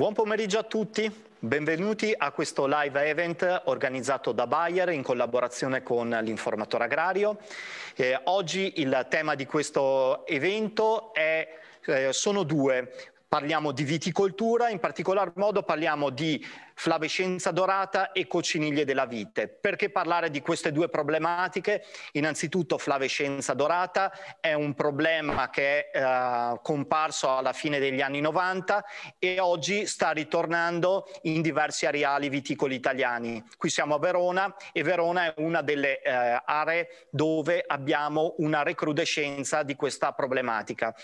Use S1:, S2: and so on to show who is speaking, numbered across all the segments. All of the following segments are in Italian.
S1: Buon pomeriggio a tutti, benvenuti a questo live event organizzato da Bayer in collaborazione con l'informatore agrario. Eh, oggi il tema di questo evento è, eh, sono due. Parliamo di viticoltura, in particolar modo parliamo di flavescenza dorata e cocciniglie della vite. Perché parlare di queste due problematiche? Innanzitutto flavescenza dorata è un problema che è eh, comparso alla fine degli anni 90 e oggi sta ritornando in diversi areali viticoli italiani. Qui siamo a Verona e Verona è una delle eh, aree dove abbiamo una recrudescenza di questa problematica.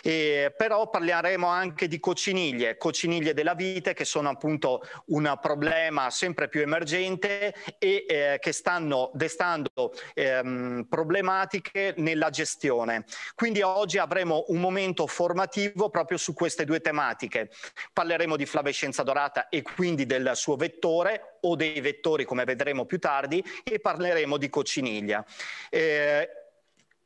S1: E, però parleremo anche di cocciniglie, cocciniglie della vite che sono appunto un problema sempre più emergente e eh, che stanno destando ehm, problematiche nella gestione. Quindi oggi avremo un momento formativo proprio su queste due tematiche. Parleremo di flavescenza dorata e quindi del suo vettore o dei vettori come vedremo più tardi e parleremo di cocciniglia. Eh,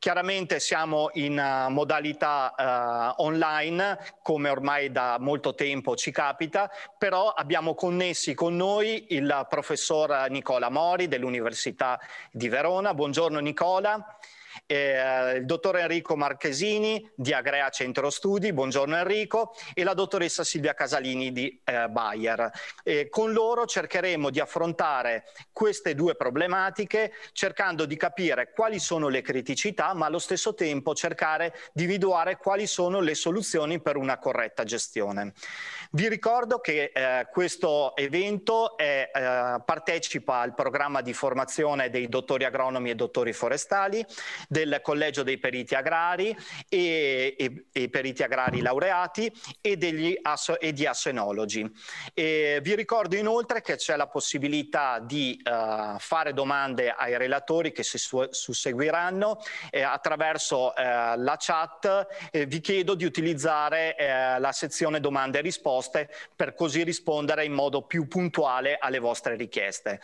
S1: Chiaramente siamo in uh, modalità uh, online, come ormai da molto tempo ci capita, però abbiamo connessi con noi il professor Nicola Mori dell'Università di Verona. Buongiorno Nicola eh, il dottor Enrico Marchesini di Agrea Centro Studi, buongiorno Enrico, e la dottoressa Silvia Casalini di eh, Bayer. Eh, con loro cercheremo di affrontare queste due problematiche cercando di capire quali sono le criticità, ma allo stesso tempo cercare di individuare quali sono le soluzioni per una corretta gestione. Vi ricordo che eh, questo evento è, eh, partecipa al programma di formazione dei dottori agronomi e dottori forestali del Collegio dei Periti Agrari e, e, e Periti Agrari laureati e, degli asso, e di assenologi. E vi ricordo inoltre che c'è la possibilità di uh, fare domande ai relatori che si su, susseguiranno eh, attraverso eh, la chat. Eh, vi chiedo di utilizzare eh, la sezione domande e risposte per così rispondere in modo più puntuale alle vostre richieste.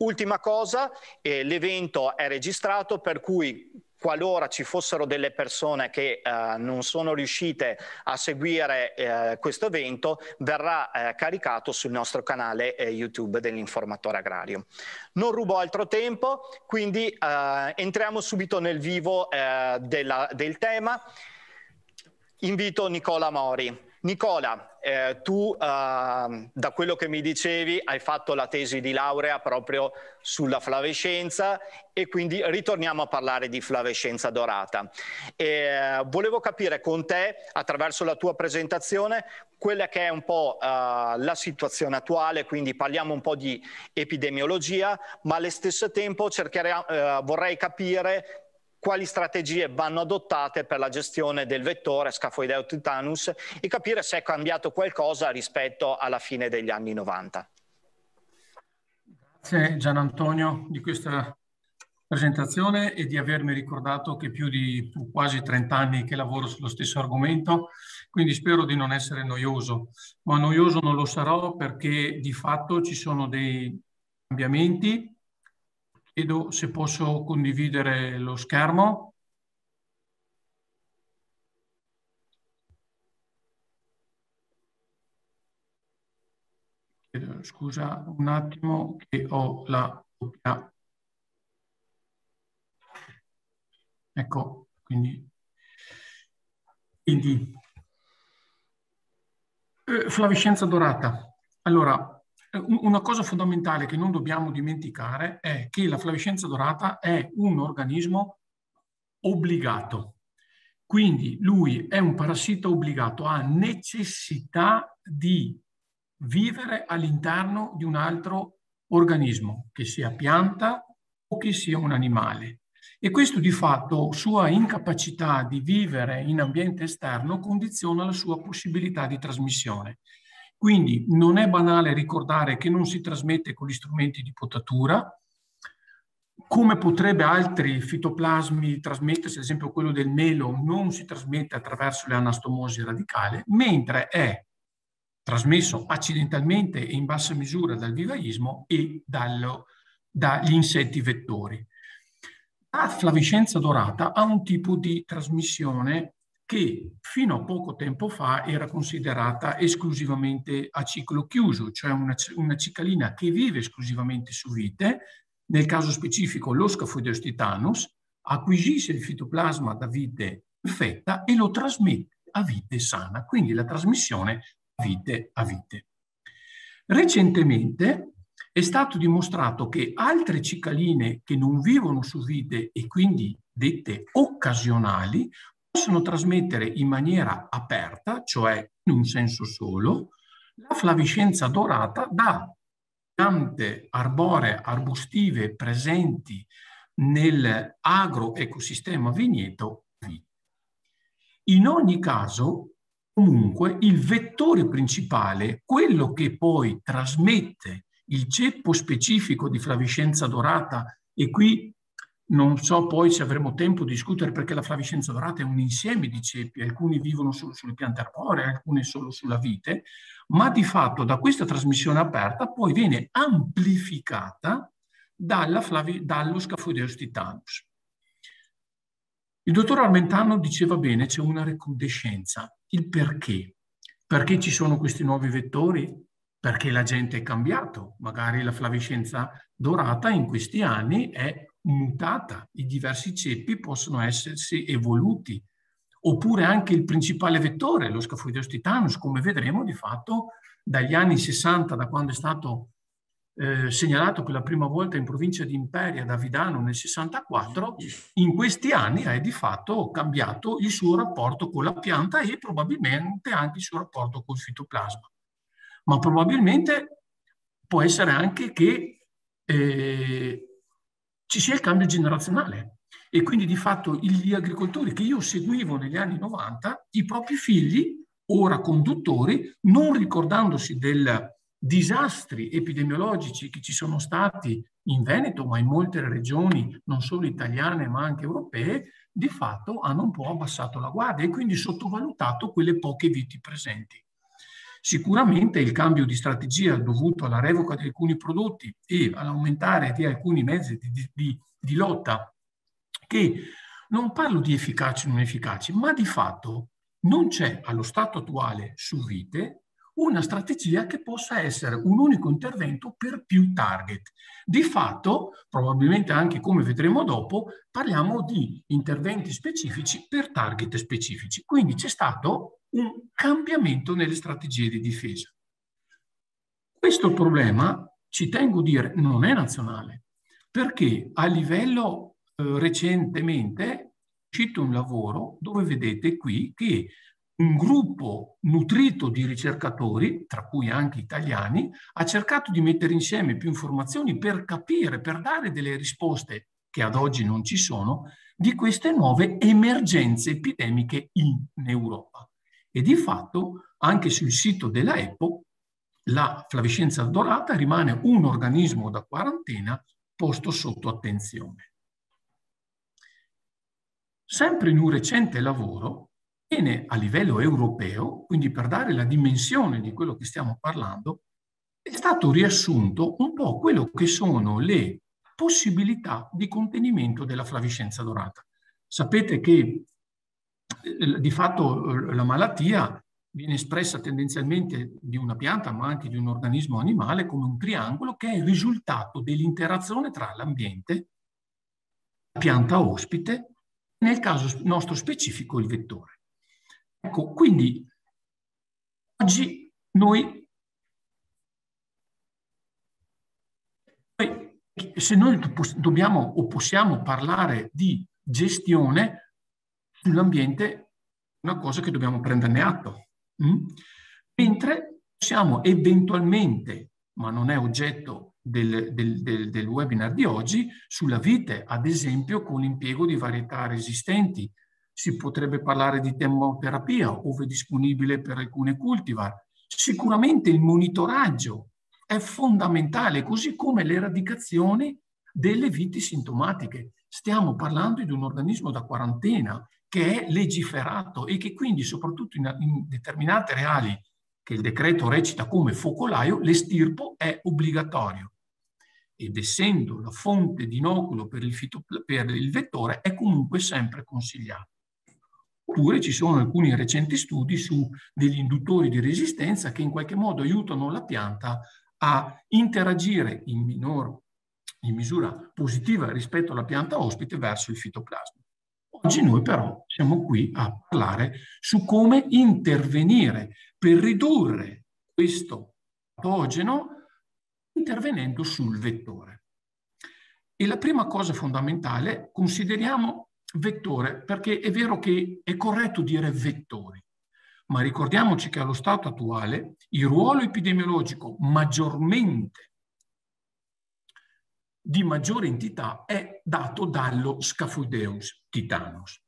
S1: Ultima cosa, eh, l'evento è registrato per cui qualora ci fossero delle persone che eh, non sono riuscite a seguire eh, questo evento, verrà eh, caricato sul nostro canale eh, YouTube dell'informatore agrario. Non rubo altro tempo, quindi eh, entriamo subito nel vivo eh, della, del tema. Invito Nicola Mori. Nicola, eh, tu eh, da quello che mi dicevi hai fatto la tesi di laurea proprio sulla flavescenza e quindi ritorniamo a parlare di flavescenza dorata. E, volevo capire con te, attraverso la tua presentazione, quella che è un po' uh, la situazione attuale, quindi parliamo un po' di epidemiologia, ma allo stesso tempo uh, vorrei capire quali strategie vanno adottate per la gestione del vettore scafoideo titanus e capire se è cambiato qualcosa rispetto alla fine degli anni 90.
S2: Grazie Gian Antonio di questa presentazione e di avermi ricordato che più di quasi 30 anni che lavoro sullo stesso argomento, quindi spero di non essere noioso, ma noioso non lo sarò perché di fatto ci sono dei cambiamenti Chiedo se posso condividere lo schermo. Scusa un attimo che ho la doppia. Ecco, quindi, quindi eh, flavescenza dorata. Allora, una cosa fondamentale che non dobbiamo dimenticare è che la flavescenza dorata è un organismo obbligato. Quindi lui è un parassita obbligato, ha necessità di vivere all'interno di un altro organismo, che sia pianta o che sia un animale. E questo di fatto, sua incapacità di vivere in ambiente esterno, condiziona la sua possibilità di trasmissione. Quindi non è banale ricordare che non si trasmette con gli strumenti di potatura, come potrebbe altri fitoplasmi trasmettersi, ad esempio quello del melo non si trasmette attraverso le anastomosi radicale, mentre è trasmesso accidentalmente e in bassa misura dal vivaismo e dallo, dagli insetti vettori. La flavescenza dorata ha un tipo di trasmissione che fino a poco tempo fa era considerata esclusivamente a ciclo chiuso, cioè una, una cicalina che vive esclusivamente su vite, nel caso specifico lo Scaphoideus titanus, acquisisce il fitoplasma da vite infetta e lo trasmette a vite sana, quindi la trasmissione vite a vite. Recentemente è stato dimostrato che altre cicaline che non vivono su vite e quindi dette occasionali possono trasmettere in maniera aperta, cioè in un senso solo, la flaviscenza dorata da piante arboree arbustive presenti nell'agroecosistema vigneto. In ogni caso, comunque, il vettore principale, quello che poi trasmette il ceppo specifico di flaviscenza dorata, e qui non so poi se avremo tempo di discutere perché la flaviscenza dorata è un insieme di ceppi, alcuni vivono su, sulle piante arboree, alcuni solo sulla vite, ma di fatto da questa trasmissione aperta poi viene amplificata flavi, dallo Scaphoideus titanus. Il dottor Armentano diceva bene, c'è una recrudescenza. Il perché? Perché ci sono questi nuovi vettori? Perché la gente è cambiato. Magari la flaviscenza dorata in questi anni è mutata, i diversi ceppi possono essersi evoluti, oppure anche il principale vettore, lo Scaphoideus titanus, come vedremo di fatto dagli anni 60, da quando è stato eh, segnalato per la prima volta in provincia di Imperia da Vidano nel 64, in questi anni ha di fatto cambiato il suo rapporto con la pianta e probabilmente anche il suo rapporto col fitoplasma. Ma probabilmente può essere anche che eh, ci sia il cambio generazionale. E quindi di fatto gli agricoltori che io seguivo negli anni 90, i propri figli, ora conduttori, non ricordandosi dei disastri epidemiologici che ci sono stati in Veneto, ma in molte regioni, non solo italiane ma anche europee, di fatto hanno un po' abbassato la guardia e quindi sottovalutato quelle poche viti presenti. Sicuramente il cambio di strategia dovuto alla revoca di alcuni prodotti e all'aumentare di alcuni mezzi di, di, di lotta che non parlo di efficaci o non efficaci, ma di fatto non c'è allo stato attuale su vite una strategia che possa essere un unico intervento per più target. Di fatto, probabilmente anche come vedremo dopo, parliamo di interventi specifici per target specifici. Quindi c'è stato un cambiamento nelle strategie di difesa. Questo problema, ci tengo a dire, non è nazionale, perché a livello eh, recentemente è uscito un lavoro dove vedete qui che un gruppo nutrito di ricercatori, tra cui anche italiani, ha cercato di mettere insieme più informazioni per capire, per dare delle risposte che ad oggi non ci sono, di queste nuove emergenze epidemiche in Europa. E di fatto anche sul sito della EPO la flaviscenza dorata rimane un organismo da quarantena posto sotto attenzione. Sempre in un recente lavoro viene a livello europeo, quindi per dare la dimensione di quello che stiamo parlando, è stato riassunto un po' quello che sono le possibilità di contenimento della flaviscenza dorata. Sapete che di fatto eh, la malattia viene espressa tendenzialmente di una pianta, ma anche di un organismo animale, come un triangolo che è il risultato dell'interazione tra l'ambiente, la pianta ospite, nel caso nostro specifico il vettore. Ecco, quindi oggi noi, se noi dobbiamo o possiamo parlare di gestione, sull'ambiente una cosa che dobbiamo prenderne atto. Mm? Mentre possiamo eventualmente, ma non è oggetto del, del, del, del, webinar di oggi, sulla vite, ad esempio con l'impiego di varietà resistenti. Si potrebbe parlare di termoterapia, ove disponibile per alcune cultivar. Sicuramente il monitoraggio è fondamentale, così come l'eradicazione delle viti sintomatiche. Stiamo parlando di un organismo da quarantena che è legiferato e che quindi soprattutto in, in determinate reali che il decreto recita come focolaio, l'estirpo è obbligatorio. Ed essendo la fonte di inoculo per il, per il vettore è comunque sempre consigliato. Oppure ci sono alcuni recenti studi su degli induttori di resistenza che in qualche modo aiutano la pianta a interagire in, minor, in misura positiva rispetto alla pianta ospite verso il fitoplasma. Oggi noi però siamo qui a parlare su come intervenire per ridurre questo patogeno intervenendo sul vettore. E la prima cosa fondamentale, consideriamo vettore, perché è vero che è corretto dire vettori, ma ricordiamoci che allo stato attuale il ruolo epidemiologico maggiormente di maggiore entità è dato dallo Scaphoideus titanus,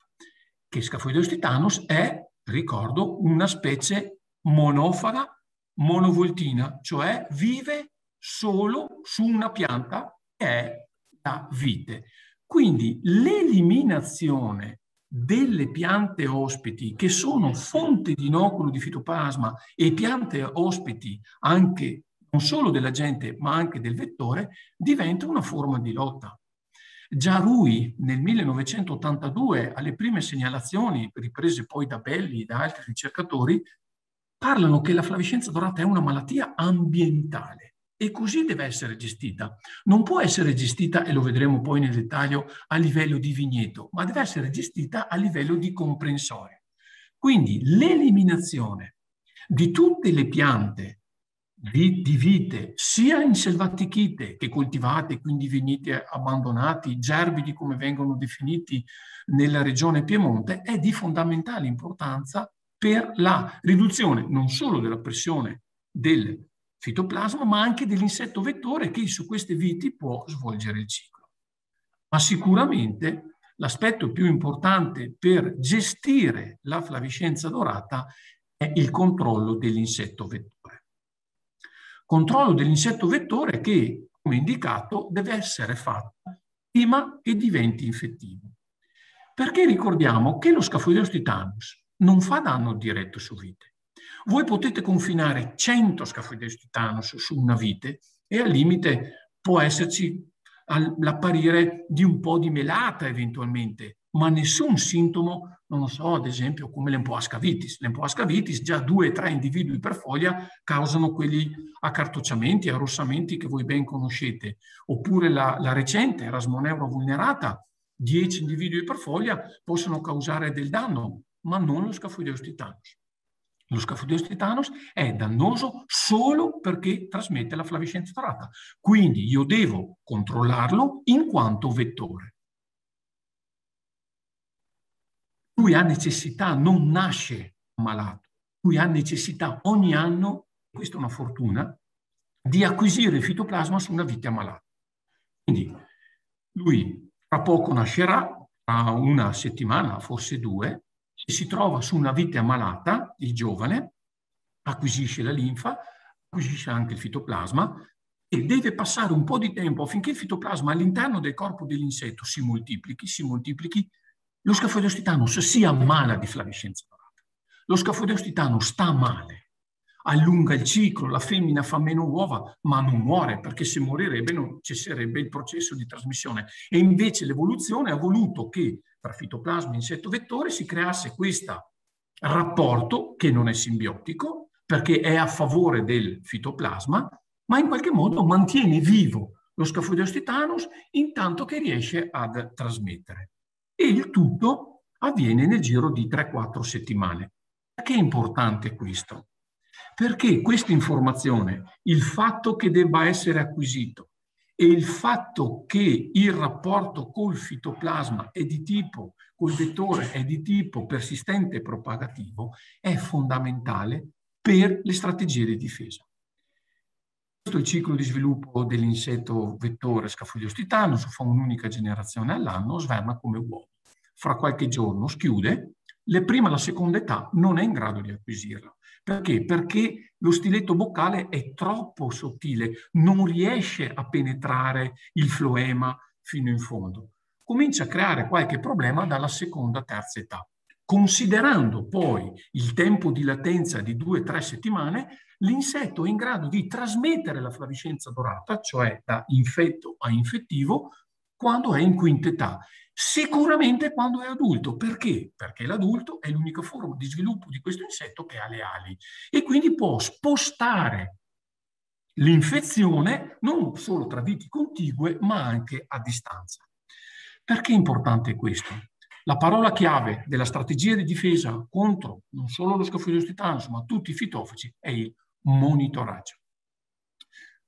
S2: che Scaphoideus titanus è, ricordo, una specie monofaga monovoltina, cioè vive solo su una pianta che è la vite. Quindi l'eliminazione delle piante ospiti che sono fonte di inoculo di fitoplasma e piante ospiti anche non solo della gente ma anche del vettore diventa una forma di lotta. Già Rui nel 1982 alle prime segnalazioni riprese poi da Belli e da altri ricercatori parlano che la flavescenza dorata è una malattia ambientale e così deve essere gestita. Non può essere gestita, e lo vedremo poi nel dettaglio, a livello di vigneto, ma deve essere gestita a livello di comprensorio. Quindi l'eliminazione di tutte le piante di, di vite, sia in selvatichite che coltivate, quindi vigneti abbandonati, gerbidi come vengono definiti nella regione Piemonte, è di fondamentale importanza per la riduzione non solo della pressione del fitoplasma, ma anche dell'insetto vettore che su queste viti può svolgere il ciclo. Ma sicuramente l'aspetto più importante per gestire la flaviscenza dorata è il controllo dell'insetto vettore. Controllo dell'insetto vettore che, come indicato, deve essere fatto prima che diventi infettivo. Perché ricordiamo che lo Scaphoideus titanus non fa danno diretto su vite, voi potete confinare 100 Scaphoideus titanus su una vite e al limite può esserci l'apparire di un po' di melata eventualmente, ma nessun sintomo, non lo so, ad esempio come l'empoascavitis. L'empoascavitis, già due o tre individui per foglia causano quegli accartocciamenti, arrossamenti che voi ben conoscete. Oppure la, la recente Rasmoneuro vulnerata, 10 individui per foglia possono causare del danno, ma non lo Scaphoideus titanus. Lo Scaphoideus titanus è dannoso solo perché trasmette la flavescenza dorata. Quindi io devo controllarlo in quanto vettore. Lui ha necessità, non nasce malato, lui ha necessità ogni anno, questa è una fortuna, di acquisire il fitoplasma su una vite ammalata. Quindi lui tra poco nascerà, tra una settimana, forse due, se si trova su una vite ammalata, il giovane acquisisce la linfa, acquisisce anche il fitoplasma e deve passare un po' di tempo affinché il fitoplasma all'interno del corpo dell'insetto si moltiplichi, si moltiplichi, lo Scaphoideus titanus si ammala di flavescenza dorata. Lo Scaphoideus titanus sta male, allunga il ciclo, la femmina fa meno uova, ma non muore perché se morirebbe non cesserebbe il processo di trasmissione. E invece l'evoluzione ha voluto che tra fitoplasma e insetto vettore si creasse questo rapporto che non è simbiotico perché è a favore del fitoplasma, ma in qualche modo mantiene vivo lo Scaphoideus titanus intanto che riesce ad trasmettere. E il tutto avviene nel giro di 3-4 settimane. Perché è importante questo? Perché questa informazione, il fatto che debba essere acquisito e il fatto che il rapporto col fitoplasma è di tipo, col vettore è di tipo persistente e propagativo, è fondamentale per le strategie di difesa. Questo è il ciclo di sviluppo dell'insetto vettore Scaphoideus titanus, fa un'unica generazione all'anno, sverna come uovo. Fra qualche giorno schiude, le prima e la seconda età non è in grado di acquisirla. Perché? Perché lo stiletto boccale è troppo sottile, non riesce a penetrare il floema fino in fondo. Comincia a creare qualche problema dalla seconda, terza età. Considerando poi il tempo di latenza di due o tre settimane, l'insetto è in grado di trasmettere la flaviscenza dorata, cioè da infetto a infettivo, quando è in quinta età. Sicuramente quando è adulto. Perché? Perché l'adulto è l'unica forma di sviluppo di questo insetto che ha le ali e quindi può spostare l'infezione non solo tra viti contigue ma anche a distanza. Perché è importante questo? La parola chiave della strategia di difesa contro non solo lo Scaphoideus titanus ma tutti i fitofaci è il monitoraggio.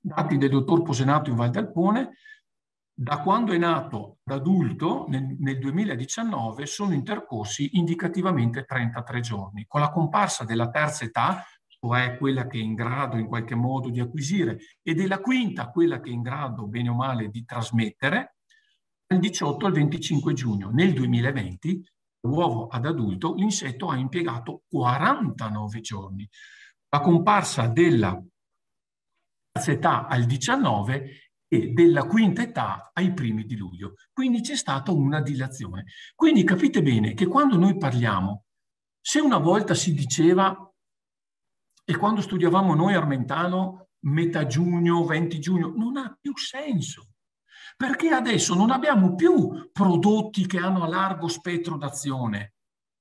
S2: Dati del dottor Posenato in Val d'Alpone, da quando è nato ad adulto nel, nel 2019 sono intercorsi indicativamente 33 giorni. Con la comparsa della terza età, cioè quella che è in grado in qualche modo di acquisire, e della quinta, quella che è in grado bene o male di trasmettere, dal 18 al 25 giugno. Nel 2020, uovo ad adulto, l'insetto ha impiegato 49 giorni. La comparsa della terza età al 19 e della quinta età ai primi di luglio. Quindi c'è stata una dilazione. Quindi capite bene che quando noi parliamo, se una volta si diceva, e quando studiavamo noi Armentano, metà giugno, 20 giugno, non ha più senso. Perché adesso non abbiamo più prodotti che hanno a largo spettro d'azione.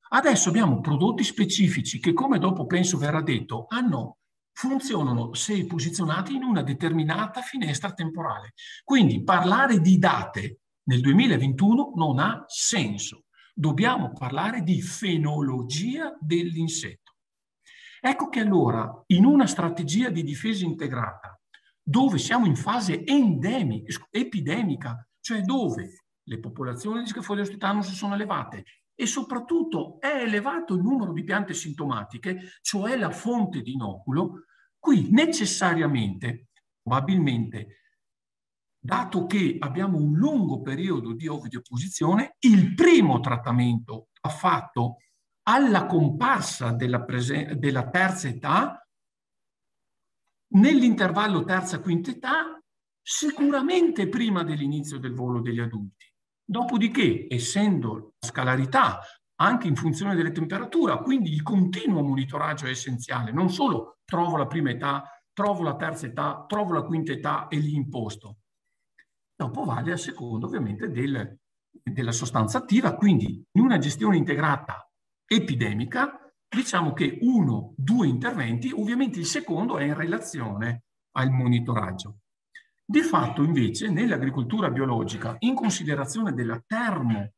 S2: Adesso abbiamo prodotti specifici che, come dopo penso verrà detto, hanno funzionano se posizionati in una determinata finestra temporale. Quindi parlare di date nel 2021 non ha senso. Dobbiamo parlare di fenologia dell'insetto. Ecco che allora in una strategia di difesa integrata, dove siamo in fase endemica, epidemica, cioè dove le popolazioni di Scafoideus titanus sono elevate e soprattutto è elevato il numero di piante sintomatiche, cioè la fonte di inoculo, qui necessariamente, probabilmente, dato che abbiamo un lungo periodo di ovidioposizione, il primo trattamento ha fatto alla comparsa della, della terza età, nell'intervallo terza-quinta età, sicuramente prima dell'inizio del volo degli adulti. Dopodiché, essendo la scalarità anche in funzione delle temperature, quindi il continuo monitoraggio è essenziale, non solo trovo la prima età, trovo la terza età, trovo la quinta età e li imposto. Dopo vale a seconda ovviamente del, della sostanza attiva, quindi in una gestione integrata epidemica diciamo che uno, due interventi, ovviamente il secondo è in relazione al monitoraggio. Di fatto, invece, nell'agricoltura biologica, in considerazione della termo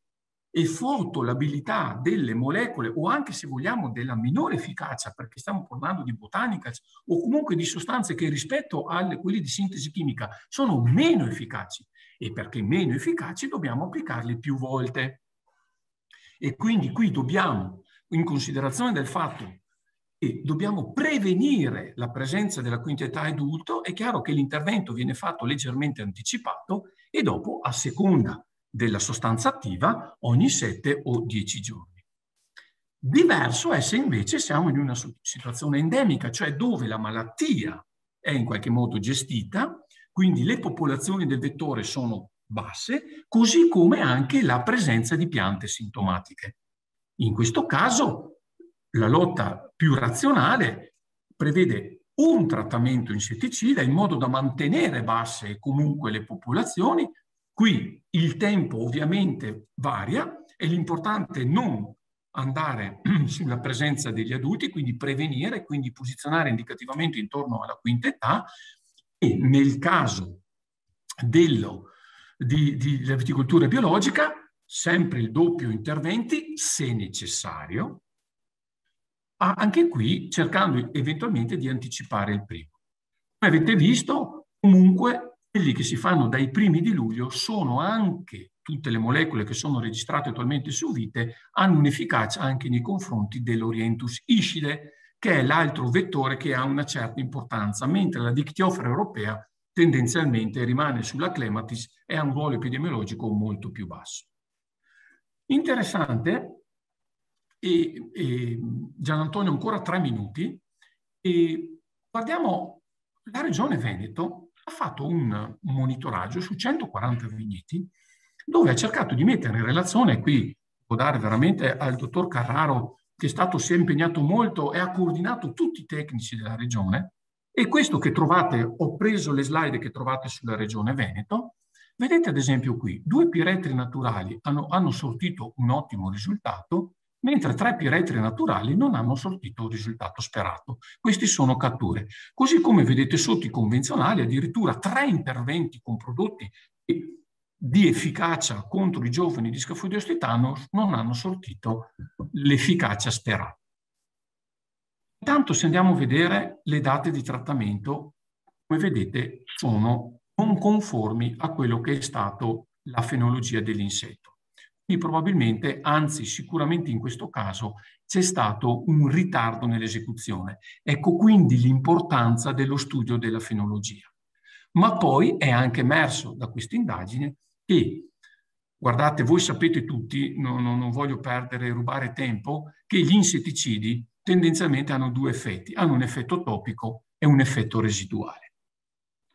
S2: e fotolabilità delle molecole, o anche se vogliamo della minore efficacia, perché stiamo parlando di botanica, o comunque di sostanze che rispetto a quelle di sintesi chimica sono meno efficaci, e perché meno efficaci dobbiamo applicarle più volte. E quindi qui dobbiamo, in considerazione del fatto e dobbiamo prevenire la presenza della quinta età adulto, è chiaro che l'intervento viene fatto leggermente anticipato e dopo, a seconda della sostanza attiva, ogni 7 o 10 giorni. Diverso è se invece siamo in una situazione endemica, cioè dove la malattia è in qualche modo gestita, quindi le popolazioni del vettore sono basse, così come anche la presenza di piante sintomatiche. In questo caso la lotta più razionale prevede un trattamento insetticida in modo da mantenere basse comunque le popolazioni. Qui il tempo ovviamente varia e l'importante è non andare sulla presenza degli adulti, quindi prevenire, quindi posizionare indicativamente intorno alla quinta età e nel caso della viticoltura biologica sempre il doppio interventi se necessario, anche qui cercando eventualmente di anticipare il primo. Come avete visto, comunque quelli che si fanno dai primi di luglio sono anche tutte le molecole che sono registrate attualmente su vite, hanno un'efficacia anche nei confronti dell'Orientus iscide, che è l'altro vettore che ha una certa importanza, mentre la dictiofora europea tendenzialmente rimane sulla clematis e ha un ruolo epidemiologico molto più basso. Interessante. E, e Gian Antonio ancora tre minuti. E guardiamo la regione Veneto. Ha fatto un monitoraggio su 140 vigneti dove ha cercato di mettere in relazione, qui può dare veramente al dottor Carraro che è stato si è impegnato molto e ha coordinato tutti i tecnici della regione. E questo che trovate, ho preso le slide che trovate sulla regione Veneto, Vedete ad esempio qui, due piretri naturali hanno, hanno sortito un ottimo risultato, mentre tre piretri naturali non hanno sortito il risultato sperato. Questi sono catture. Così come vedete sotto i convenzionali, addirittura tre interventi con prodotti di efficacia contro i giovani di scafoideus titanos non hanno sortito l'efficacia sperata. Intanto se andiamo a vedere le date di trattamento, come vedete sono non conformi a quello che è stato la fenologia dell'insetto. Quindi probabilmente, anzi sicuramente in questo caso, c'è stato un ritardo nell'esecuzione. Ecco quindi l'importanza dello studio della fenologia. Ma poi è anche emerso da questa indagine che, guardate, voi sapete tutti, non, non voglio perdere, rubare tempo, che gli insetticidi tendenzialmente hanno due effetti, hanno un effetto topico e un effetto residuale.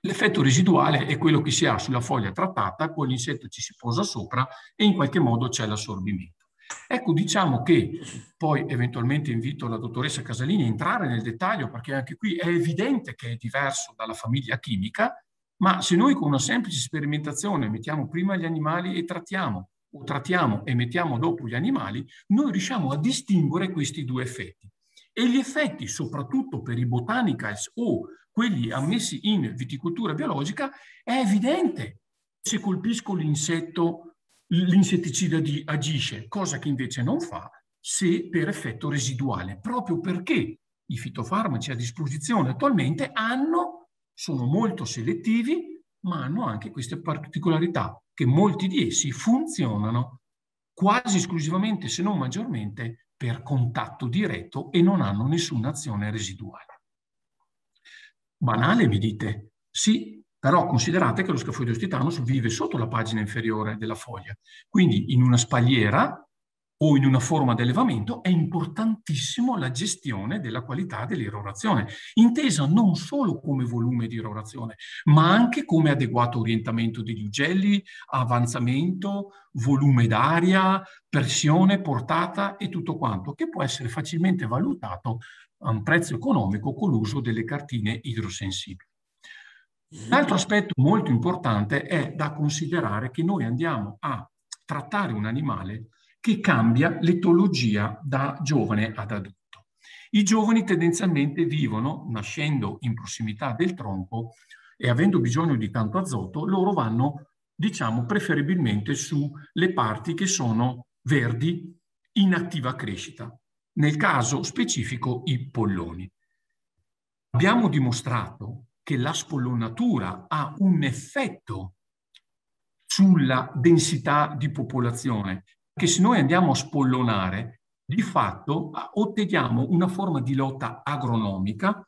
S2: L'effetto residuale è quello che si ha sulla foglia trattata, poi l'insetto ci si posa sopra e in qualche modo c'è l'assorbimento. Ecco, diciamo che poi eventualmente invito la dottoressa Casalini a entrare nel dettaglio perché anche qui è evidente che è diverso dalla famiglia chimica, ma se noi con una semplice sperimentazione mettiamo prima gli animali e trattiamo, o trattiamo e mettiamo dopo gli animali, noi riusciamo a distinguere questi due effetti. E gli effetti, soprattutto per i botanicals o quelli ammessi in viticoltura biologica, è evidente se colpisco l'insetto, l'insetticida agisce, cosa che invece non fa se per effetto residuale, proprio perché i fitofarmaci a disposizione attualmente hanno, sono molto selettivi, ma hanno anche queste particolarità che molti di essi funzionano quasi esclusivamente, se non maggiormente, per contatto diretto e non hanno nessuna azione residuale. Banale, mi dite? Sì, però considerate che lo scafoideus titanus vive sotto la pagina inferiore della foglia. Quindi in una spalliera o in una forma di allevamento è importantissimo la gestione della qualità dell'irrorazione, intesa non solo come volume di irrorazione, ma anche come adeguato orientamento degli ugelli, avanzamento, volume d'aria, pressione, portata e tutto quanto, che può essere facilmente valutato a un prezzo economico con l'uso delle cartine idrosensibili. Un altro aspetto molto importante è da considerare che noi andiamo a trattare un animale che cambia l'etologia da giovane ad adulto. I giovani tendenzialmente vivono, nascendo in prossimità del tronco e avendo bisogno di tanto azoto, loro vanno, diciamo, preferibilmente sulle parti che sono verdi in attiva crescita, nel caso specifico i polloni. Abbiamo dimostrato che la spollonatura ha un effetto sulla densità di popolazione, che se noi andiamo a spollonare, di fatto otteniamo una forma di lotta agronomica,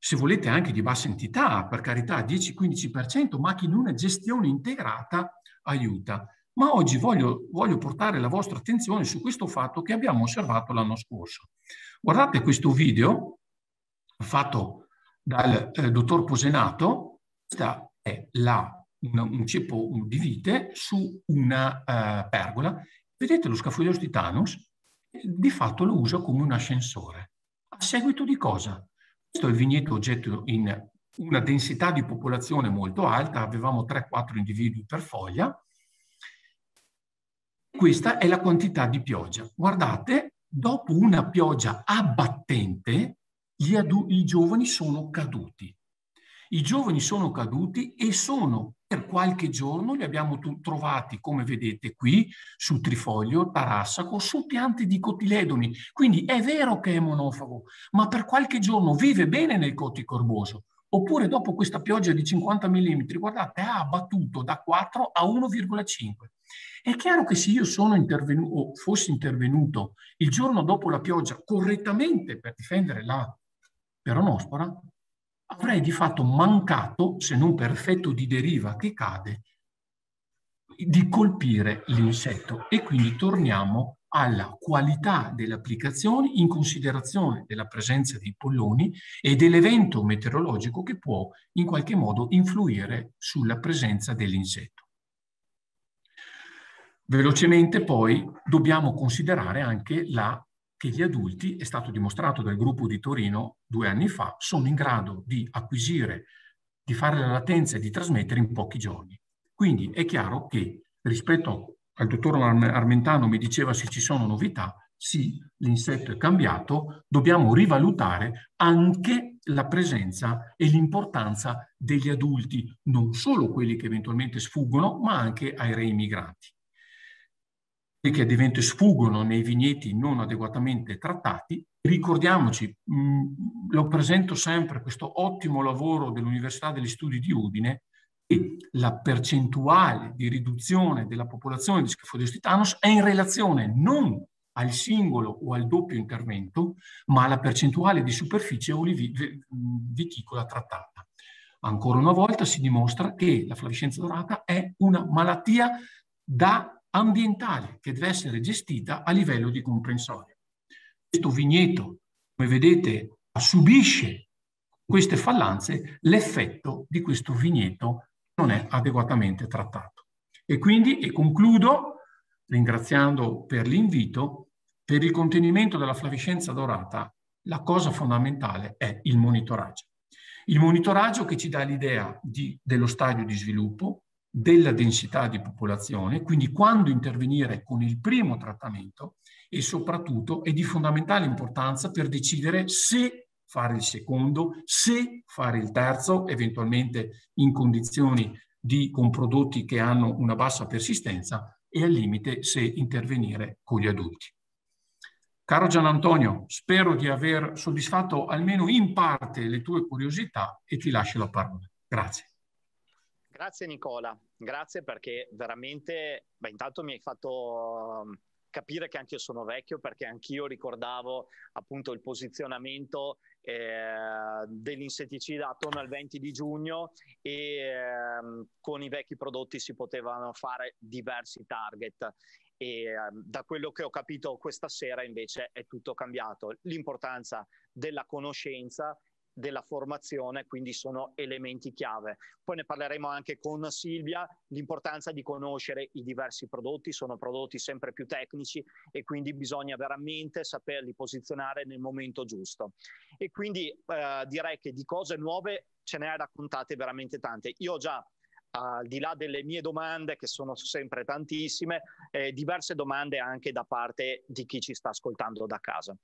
S2: se volete anche di bassa entità, per carità 10-15%, ma che in una gestione integrata aiuta. Ma oggi voglio, voglio portare la vostra attenzione su questo fatto che abbiamo osservato l'anno scorso. Guardate questo video fatto dal eh, dottor Posenato, questa è la, una, un ceppo di vite su una uh, pergola. Vedete lo scafoideus titanus? Di fatto lo usa come un ascensore. A seguito di cosa? Questo è il vigneto oggetto in una densità di popolazione molto alta, avevamo 3-4 individui per foglia, questa è la quantità di pioggia. Guardate, dopo una pioggia abbattente, i giovani sono caduti. I giovani sono caduti e sono per qualche giorno, li abbiamo trovati, come vedete qui, su trifoglio, tarassaco, su piante di cotiledoni. Quindi è vero che è monofago, ma per qualche giorno vive bene nel coticorboso. Oppure dopo questa pioggia di 50 mm, guardate, ha abbattuto da 4 a 1,5. È chiaro che se io sono intervenuto, o fossi intervenuto il giorno dopo la pioggia correttamente per difendere la peronospora, avrei di fatto mancato, se non per effetto di deriva che cade, di colpire l'insetto. E quindi torniamo alla qualità delle applicazioni in considerazione della presenza dei polloni e dell'evento meteorologico che può in qualche modo influire sulla presenza dell'insetto. Velocemente poi dobbiamo considerare anche la, che gli adulti, è stato dimostrato dal gruppo di Torino due anni fa, sono in grado di acquisire, di fare la latenza e di trasmettere in pochi giorni. Quindi è chiaro che rispetto al dottor Armentano mi diceva se ci sono novità, sì, l'insetto è cambiato, dobbiamo rivalutare anche la presenza e l'importanza degli adulti, non solo quelli che eventualmente sfuggono, ma anche ai reimigranti. Quelli che esempio sfuggono nei vigneti non adeguatamente trattati, ricordiamoci, mh, lo presento sempre, questo ottimo lavoro dell'Università degli Studi di Udine, che la percentuale di riduzione della popolazione di Schifoides titanos è in relazione non al singolo o al doppio intervento, ma alla percentuale di superficie viticola trattata. Ancora una volta si dimostra che la flavescenza dorata è una malattia da ambientale che deve essere gestita a livello di comprensorio. Questo vigneto, come vedete, subisce queste fallanze, l'effetto di questo vigneto non è adeguatamente trattato. E quindi, e concludo ringraziando per l'invito, per il contenimento della flavescenza dorata, la cosa fondamentale è il monitoraggio. Il monitoraggio che ci dà l'idea dello stadio di sviluppo, della densità di popolazione, quindi quando intervenire con il primo trattamento e soprattutto è di fondamentale importanza per decidere se fare il secondo, se fare il terzo, eventualmente in condizioni di, con prodotti che hanno una bassa persistenza e al limite se intervenire con gli adulti. Caro Gian Antonio, spero di aver soddisfatto almeno in parte le tue curiosità e ti lascio la parola. Grazie.
S1: Grazie Nicola, grazie perché veramente, beh, intanto mi hai fatto um, capire che anche io sono vecchio perché anch'io ricordavo appunto il posizionamento eh, dell'insetticida attorno al 20 di giugno e eh, con i vecchi prodotti si potevano fare diversi target e ehm, da quello che ho capito questa sera invece è tutto cambiato. L'importanza della conoscenza della formazione, quindi sono elementi chiave. Poi ne parleremo anche con Silvia, l'importanza di conoscere i diversi prodotti, sono prodotti sempre più tecnici e quindi bisogna veramente saperli posizionare nel momento giusto. E quindi eh, direi che di cose nuove ce ne hai raccontate veramente tante. Io già al di là delle mie domande, che sono sempre tantissime, eh, diverse domande anche da parte di chi ci sta ascoltando da casa.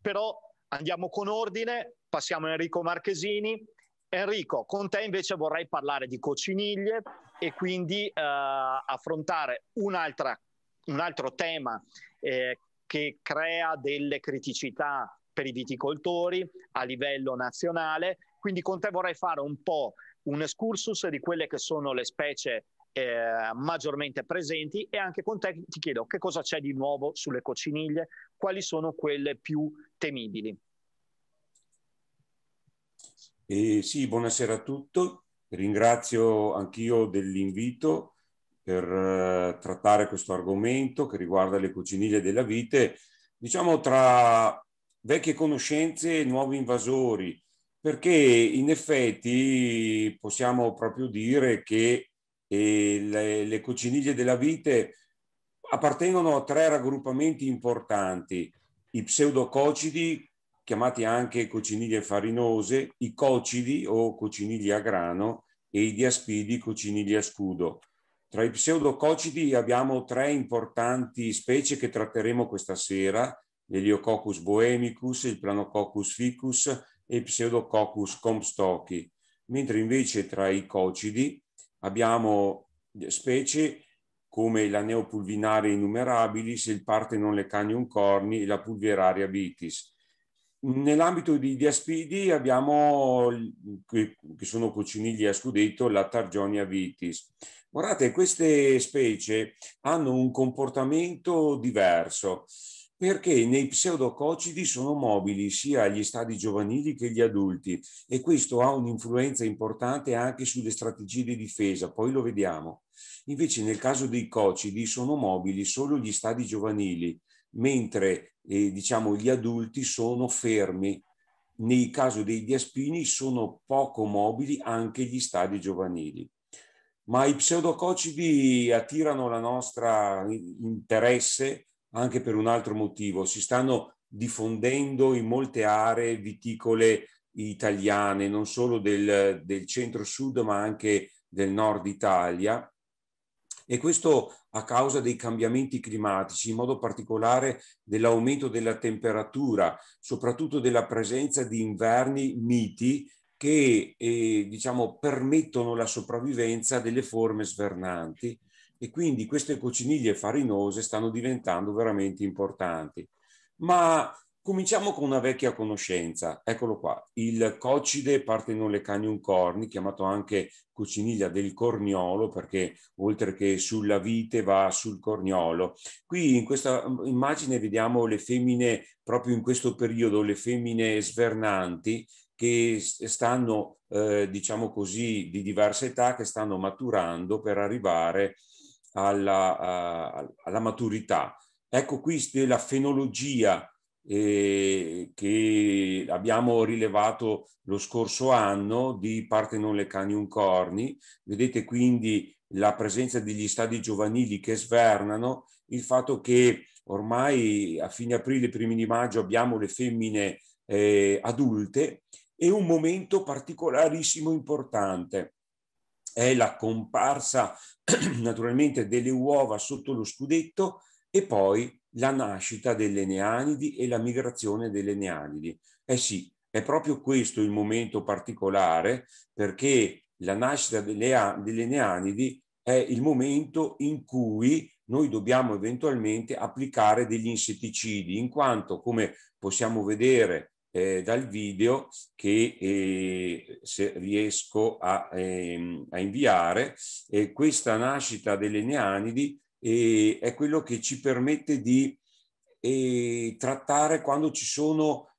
S1: Però andiamo con ordine, passiamo a Enrico Marchesini. Enrico, con te invece vorrei parlare di cocciniglie e quindi eh, affrontare un altro tema eh, che crea delle criticità per i viticoltori a livello nazionale. Quindi con te vorrei fare un po' un excursus di quelle che sono le specie eh, maggiormente presenti e anche con te ti chiedo che cosa c'è di nuovo sulle cocciniglie, quali sono quelle più temibili.
S3: Eh, sì, buonasera a tutti, ringrazio anch'io dell'invito per uh, trattare questo argomento che riguarda le cocciniglie della vite, diciamo tra vecchie conoscenze e nuovi invasori, perché in effetti possiamo proprio dire che eh, le, le cocciniglie della vite appartengono a tre raggruppamenti importanti, i pseudococidi, chiamati anche cocciniglie farinose, i cocidi o cocciniglie a grano e i diaspidi cocciniglie a scudo. Tra i pseudococidi abbiamo tre importanti specie che tratteremo questa sera, l'Heliococcus bohemicus, il Planococcus ficus e Pseudococcus comstocchi, mentre invece tra i cocidi abbiamo specie come la Neopulvinaria innumerabilis, il Parthenon lecanium corni e la Pulveraria vitis. Nell'ambito di diaspidi abbiamo, che sono coccinigli a scudetto, la Targionia vitis. Guardate, queste specie hanno un comportamento diverso perché nei pseudococidi sono mobili sia gli stadi giovanili che gli adulti e questo ha un'influenza importante anche sulle strategie di difesa, poi lo vediamo. Invece nel caso dei cocidi sono mobili solo gli stadi giovanili, mentre eh, diciamo gli adulti sono fermi. Nel caso dei diaspini sono poco mobili anche gli stadi giovanili. Ma i pseudococidi attirano la nostra interesse anche per un altro motivo. Si stanno diffondendo in molte aree viticole italiane, non solo del, del centro-sud, ma anche del nord Italia. E questo a causa dei cambiamenti climatici, in modo particolare dell'aumento della temperatura, soprattutto della presenza di inverni miti che eh, diciamo, permettono la sopravvivenza delle forme svernanti e quindi queste cocciniglie farinose stanno diventando veramente importanti. Ma Cominciamo con una vecchia conoscenza, eccolo qua, il coccide partenole canium corni, chiamato anche cocciniglia del corniolo, perché oltre che sulla vite va sul corniolo. Qui in questa immagine vediamo le femmine, proprio in questo periodo, le femmine svernanti che stanno, eh, diciamo così, di diversa età, che stanno maturando per arrivare alla, uh, alla maturità. Ecco qui la fenologia eh, che abbiamo rilevato lo scorso anno di Parthenon Lecanium corni. Vedete quindi la presenza degli stadi giovanili che svernano, il fatto che ormai a fine aprile, primi di maggio abbiamo le femmine eh, adulte e un momento particolarissimo importante è la comparsa naturalmente delle uova sotto lo scudetto e poi la nascita delle neanidi e la migrazione delle neanidi. Eh sì, è proprio questo il momento particolare perché la nascita delle, delle neanidi è il momento in cui noi dobbiamo eventualmente applicare degli insetticidi, in quanto, come possiamo vedere eh, dal video che eh, se riesco a, eh, a inviare, eh, questa nascita delle neanidi e è quello che ci permette di eh, trattare quando ci sono,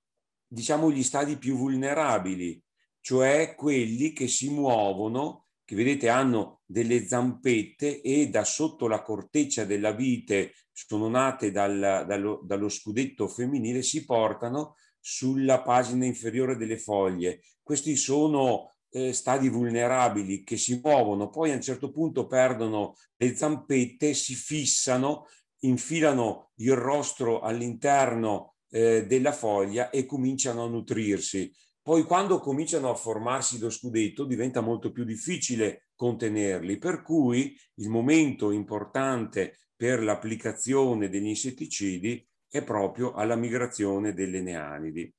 S3: diciamo, gli stadi più vulnerabili, cioè quelli che si muovono, che vedete hanno delle zampette e da sotto la corteccia della vite sono nate dal, dallo, dallo scudetto femminile, si portano sulla pagina inferiore delle foglie. Questi sono eh, stadi vulnerabili che si muovono, poi a un certo punto perdono le zampette, si fissano, infilano il rostro all'interno eh, della foglia e cominciano a nutrirsi. Poi quando cominciano a formarsi lo scudetto diventa molto più difficile contenerli, per cui il momento importante per l'applicazione degli insetticidi è proprio alla migrazione delle neanidi.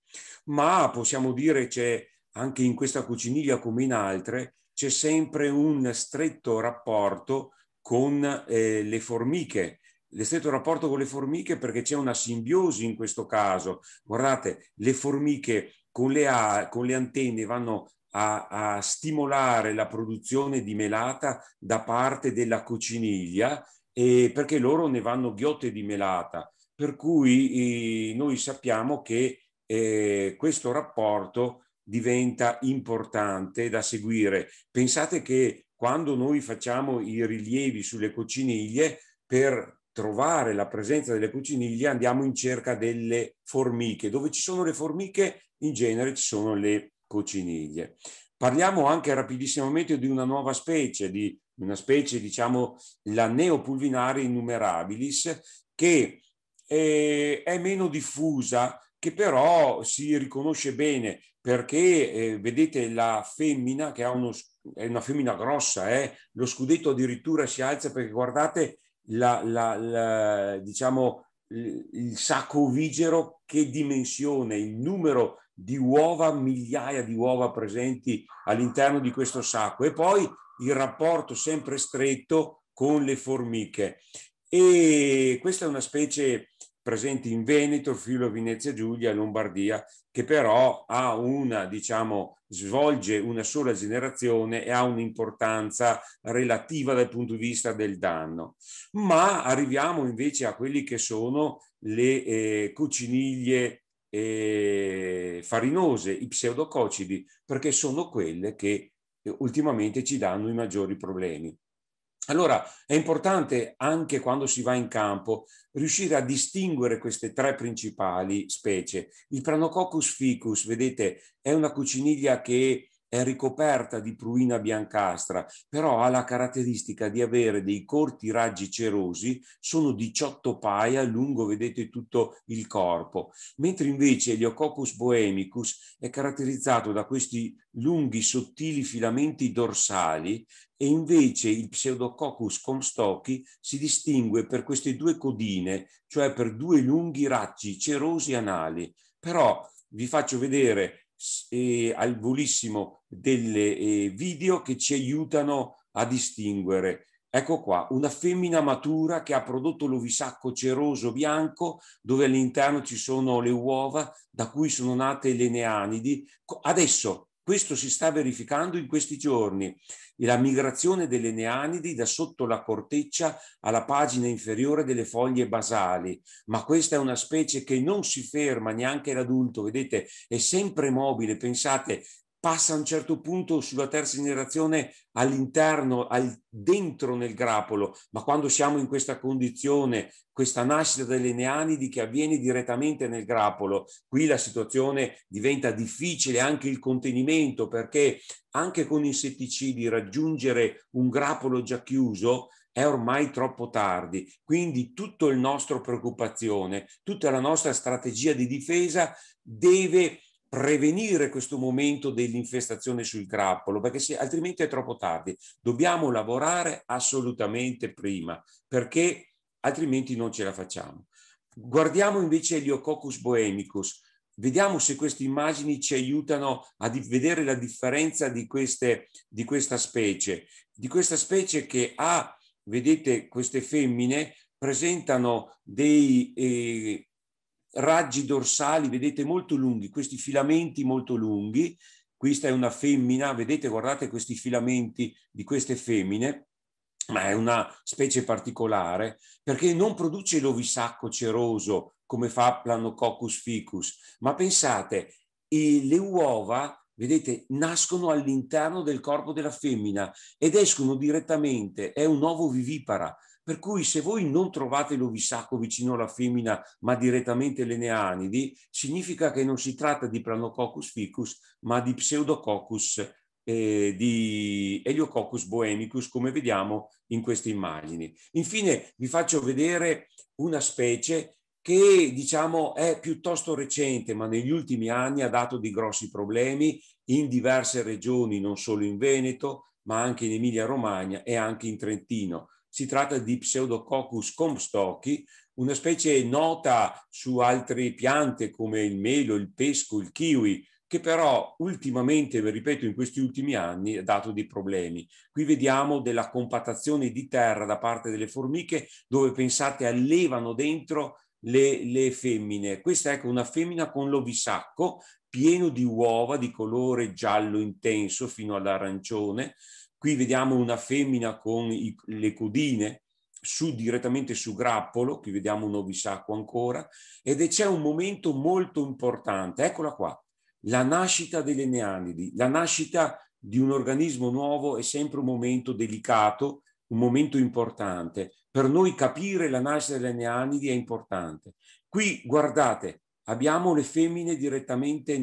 S3: Ma possiamo dire c'è anche in questa cuciniglia come in altre, c'è sempre un stretto rapporto con eh, le formiche, le stretto rapporto con le formiche perché c'è una simbiosi in questo caso. Guardate, le formiche con le, a, con le antenne vanno a, a, stimolare la produzione di melata da parte della cociniglia e perché loro ne vanno ghiotte di melata. Per cui eh, noi sappiamo che eh, questo rapporto diventa importante da seguire. Pensate che quando noi facciamo i rilievi sulle cocciniglie, per trovare la presenza delle cocciniglie andiamo in cerca delle formiche. Dove ci sono le formiche, in genere ci sono le cocciniglie. Parliamo anche rapidissimamente di una nuova specie, di una specie, diciamo, la Neopulvinare innumerabilis, che è, è meno diffusa, che però si riconosce bene perché eh, vedete la femmina che ha uno, è una femmina grossa, eh? lo scudetto addirittura si alza perché guardate la, la, la, diciamo, il sacco vigero, che dimensione, il numero di uova, migliaia di uova presenti all'interno di questo sacco e poi il rapporto sempre stretto con le formiche. E questa è una specie presente in Veneto, Friuli Venezia Giulia Lombardia, che però ha una, diciamo, svolge una sola generazione e ha un'importanza relativa dal punto di vista del danno. Ma arriviamo invece a quelli che sono le eh, cocciniglie eh, farinose, i pseudococidi, perché sono quelle che eh, ultimamente ci danno i maggiori problemi. Allora è importante anche quando si va in campo riuscire a distinguere queste tre principali specie. Il Pranococcus ficus, vedete, è una cuciniglia che è ricoperta di pruina biancastra, però ha la caratteristica di avere dei corti raggi cerosi, sono 18 paia lungo, vedete, tutto il corpo, mentre invece Eliococcus bohemicus è caratterizzato da questi lunghi sottili filamenti dorsali e invece il Pseudococcus comstocchi si distingue per queste due codine, cioè per due lunghi raggi cerosi anali. Però vi faccio vedere eh, al volissimo delle eh, video che ci aiutano a distinguere. Ecco qua, una femmina matura che ha prodotto l'ovisacco ceroso bianco dove all'interno ci sono le uova da cui sono nate le neanidi. Adesso questo si sta verificando in questi giorni. La migrazione delle neanidi da sotto la corteccia alla pagina inferiore delle foglie basali, ma questa è una specie che non si ferma neanche l'adulto, vedete, è sempre mobile. Pensate, passa a un certo punto sulla terza generazione all'interno, al, dentro nel grappolo, ma quando siamo in questa condizione, questa nascita delle neanidi che avviene direttamente nel grappolo, qui la situazione diventa difficile, anche il contenimento, perché anche con insetticidi raggiungere un grappolo già chiuso è ormai troppo tardi. Quindi tutta la nostra preoccupazione, tutta la nostra strategia di difesa deve prevenire questo momento dell'infestazione sul grappolo, perché se, altrimenti è troppo tardi. Dobbiamo lavorare assolutamente prima, perché altrimenti non ce la facciamo. Guardiamo invece Eliococcus bohemicus. Vediamo se queste immagini ci aiutano a vedere la differenza di, queste, di questa specie. Di questa specie che ha, vedete, queste femmine presentano dei eh, raggi dorsali, vedete, molto lunghi, questi filamenti molto lunghi. Questa è una femmina, vedete, guardate questi filamenti di queste femmine, ma è una specie particolare perché non produce l'ovisacco ceroso come fa Planococcus ficus, ma pensate, le uova vedete, nascono all'interno del corpo della femmina ed escono direttamente, è un ovo vivipara, per cui se voi non trovate l'ovisacco vicino alla femmina, ma direttamente le neanidi, significa che non si tratta di Planococcus ficus, ma di Pseudococcus eh, di Heliococcus bohemicus, come vediamo in queste immagini. Infine vi faccio vedere una specie che diciamo è piuttosto recente, ma negli ultimi anni ha dato di grossi problemi in diverse regioni, non solo in Veneto, ma anche in Emilia-Romagna e anche in Trentino. Si tratta di Pseudococcus comstocchi, una specie nota su altre piante come il melo, il pesco, il kiwi, che però ultimamente, ripeto, in questi ultimi anni ha dato dei problemi. Qui vediamo della compattazione di terra da parte delle formiche dove pensate allevano dentro le, le femmine. Questa è ecco, una femmina con l'ovisacco pieno di uova di colore giallo intenso fino all'arancione Qui vediamo una femmina con i, le codine su, direttamente su grappolo, qui vediamo un ovisacco ancora, ed c'è un momento molto importante, eccola qua, la nascita delle neanidi, la nascita di un organismo nuovo è sempre un momento delicato, un momento importante. Per noi capire la nascita delle neanidi è importante. Qui guardate, abbiamo le femmine direttamente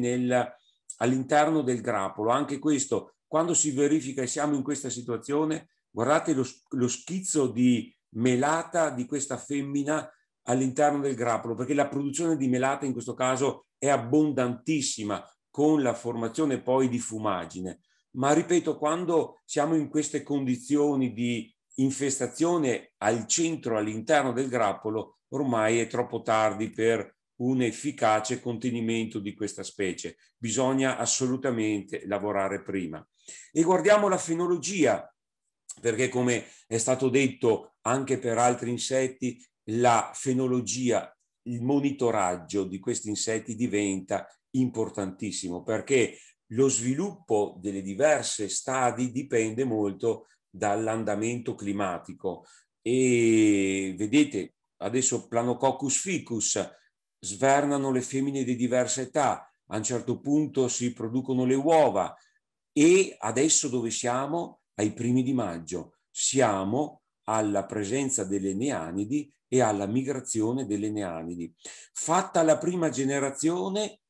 S3: all'interno del grappolo, anche questo quando si verifica e siamo in questa situazione, guardate lo, lo schizzo di melata di questa femmina all'interno del grappolo, perché la produzione di melata in questo caso è abbondantissima con la formazione poi di fumagine. Ma ripeto, quando siamo in queste condizioni di infestazione al centro, all'interno del grappolo, ormai è troppo tardi per un efficace contenimento di questa specie. Bisogna assolutamente lavorare prima. E guardiamo la fenologia, perché come è stato detto anche per altri insetti, la fenologia, il monitoraggio di questi insetti diventa importantissimo perché lo sviluppo delle diverse stadi dipende molto dall'andamento climatico. E vedete adesso Planococcus ficus svernano le femmine di diversa età, a un certo punto si producono le uova, e adesso dove siamo? Ai primi di maggio. Siamo alla presenza delle neanidi e alla migrazione delle neanidi. Fatta la prima generazione,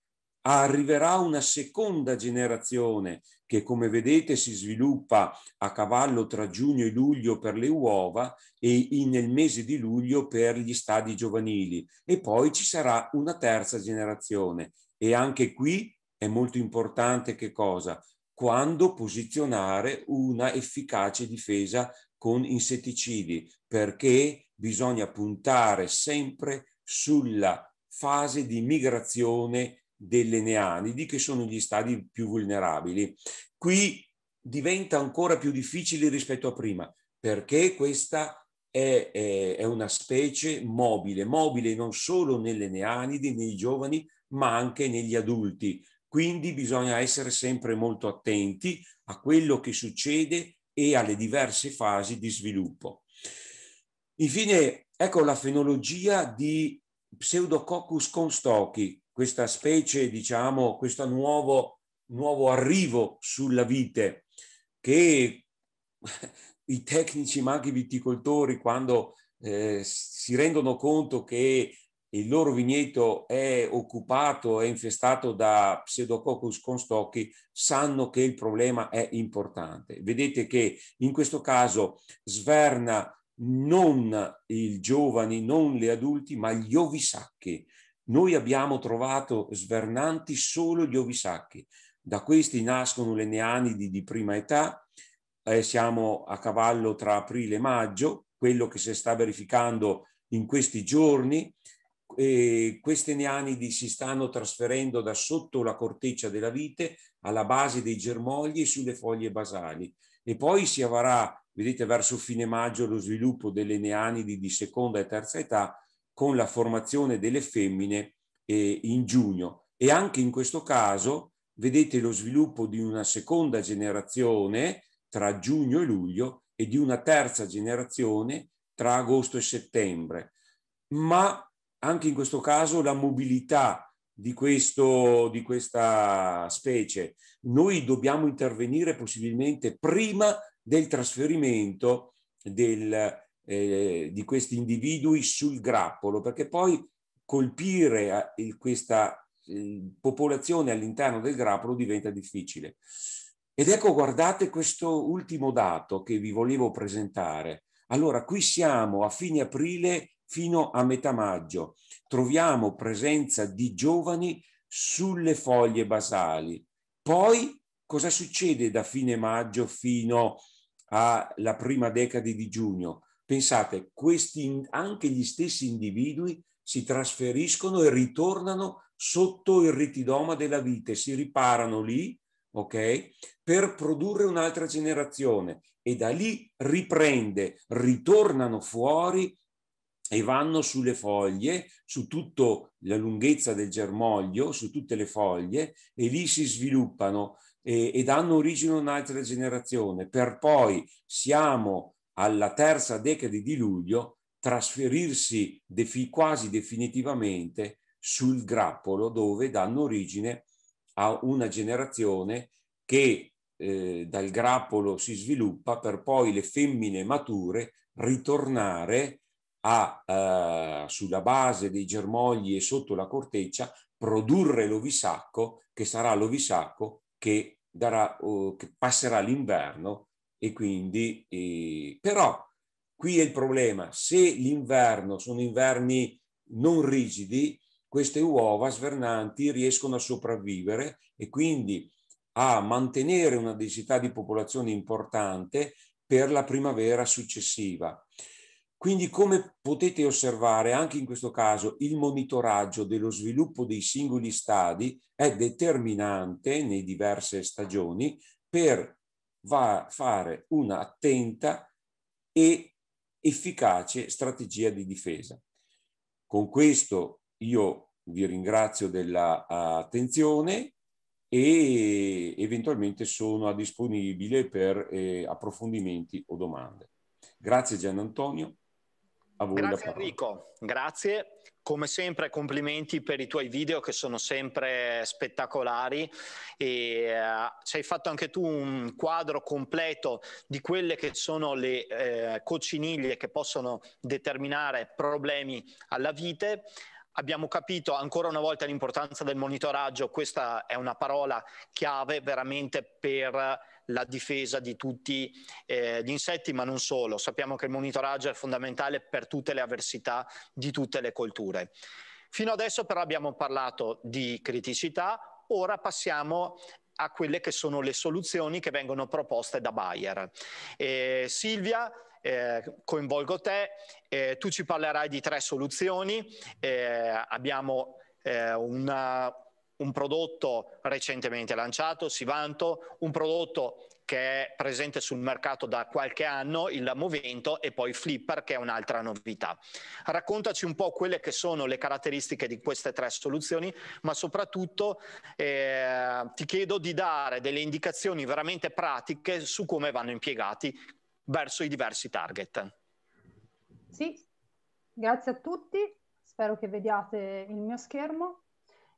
S3: arriverà una seconda generazione che come vedete si sviluppa a cavallo tra giugno e luglio per le uova e nel mese di luglio per gli stadi giovanili e poi ci sarà una terza generazione e anche qui è molto importante che cosa? Quando posizionare una efficace difesa con insetticidi perché bisogna puntare sempre sulla fase di migrazione delle neanidi, che sono gli stadi più vulnerabili. Qui diventa ancora più difficile rispetto a prima, perché questa è, è, è una specie mobile, mobile non solo nelle neanidi, nei giovani, ma anche negli adulti. Quindi bisogna essere sempre molto attenti a quello che succede e alle diverse fasi di sviluppo. Infine, ecco la fenologia di Pseudococcus constochi, questa specie, diciamo, questo nuovo, nuovo arrivo sulla vite che i tecnici, ma anche i viticoltori, quando eh, si rendono conto che il loro vigneto è occupato, è infestato da Pseudococcus constocchi, sanno che il problema è importante. Vedete che in questo caso sverna non i giovani, non gli adulti, ma gli ovisacchi. Noi abbiamo trovato svernanti solo gli ovisacchi. Da questi nascono le neanidi di prima età, eh, siamo a cavallo tra aprile e maggio, quello che si sta verificando in questi giorni. E queste neanidi si stanno trasferendo da sotto la corteccia della vite alla base dei germogli e sulle foglie basali e poi si avrà vedete verso fine maggio lo sviluppo delle neanidi di seconda e terza età con la formazione delle femmine eh, in giugno e anche in questo caso vedete lo sviluppo di una seconda generazione tra giugno e luglio e di una terza generazione tra agosto e settembre. Ma anche in questo caso la mobilità di, questo, di questa specie, noi dobbiamo intervenire possibilmente prima del trasferimento del, eh, di questi individui sul grappolo, perché poi colpire eh, questa eh, popolazione all'interno del grappolo diventa difficile. Ed ecco, guardate questo ultimo dato che vi volevo presentare. Allora, qui siamo a fine aprile fino a metà maggio. Troviamo presenza di giovani sulle foglie basali. Poi cosa succede da fine maggio fino alla prima decade di giugno? Pensate, questi, anche gli stessi individui si trasferiscono e ritornano sotto il ritidoma della vite, si riparano lì, ok? Per produrre un'altra generazione e da lì riprende, ritornano fuori e vanno sulle foglie, su tutta la lunghezza del germoglio, su tutte le foglie, e lì si sviluppano e, e danno origine a un'altra generazione, per poi siamo alla terza decade di luglio trasferirsi defi, quasi definitivamente sul grappolo dove danno origine a una generazione che eh, dal grappolo si sviluppa per poi le femmine mature ritornare a, eh, sulla base dei germogli e sotto la corteccia, produrre l'ovisacco, che sarà l'ovisacco che, darà, uh, che passerà l'inverno e quindi, eh, però qui è il problema, se l'inverno sono inverni non rigidi, queste uova svernanti riescono a sopravvivere e quindi a mantenere una densità di popolazione importante per la primavera successiva. Quindi come potete osservare anche in questo caso il monitoraggio dello sviluppo dei singoli stadi è determinante nei diverse stagioni per fare un'attenta e efficace strategia di difesa. Con questo io vi ringrazio dell'attenzione e eventualmente sono a disponibile per eh, approfondimenti o domande. Grazie Gian Antonio.
S1: Grazie Enrico, grazie. Come sempre complimenti per i tuoi video che sono sempre spettacolari e uh, ci hai fatto anche tu un quadro completo di quelle che sono le eh, cocciniglie che possono determinare problemi alla vite. abbiamo capito ancora una volta l'importanza del monitoraggio, questa è una parola chiave veramente per la difesa di tutti eh, gli insetti, ma non solo. Sappiamo che il monitoraggio è fondamentale per tutte le avversità di tutte le colture. Fino adesso però abbiamo parlato di criticità, ora passiamo a quelle che sono le soluzioni che vengono proposte da Bayer. Eh, Silvia, eh, coinvolgo te, eh, tu ci parlerai di tre soluzioni, eh, abbiamo eh, una, un prodotto recentemente lanciato, Sivanto, un prodotto che è presente sul mercato da qualche anno, il Movento e poi Flipper che è un'altra novità. Raccontaci un po' quelle che sono le caratteristiche di queste tre soluzioni, ma soprattutto eh, ti chiedo di dare delle indicazioni veramente pratiche su come vanno impiegati verso i diversi target.
S4: Sì, grazie a tutti, spero che vediate il mio schermo.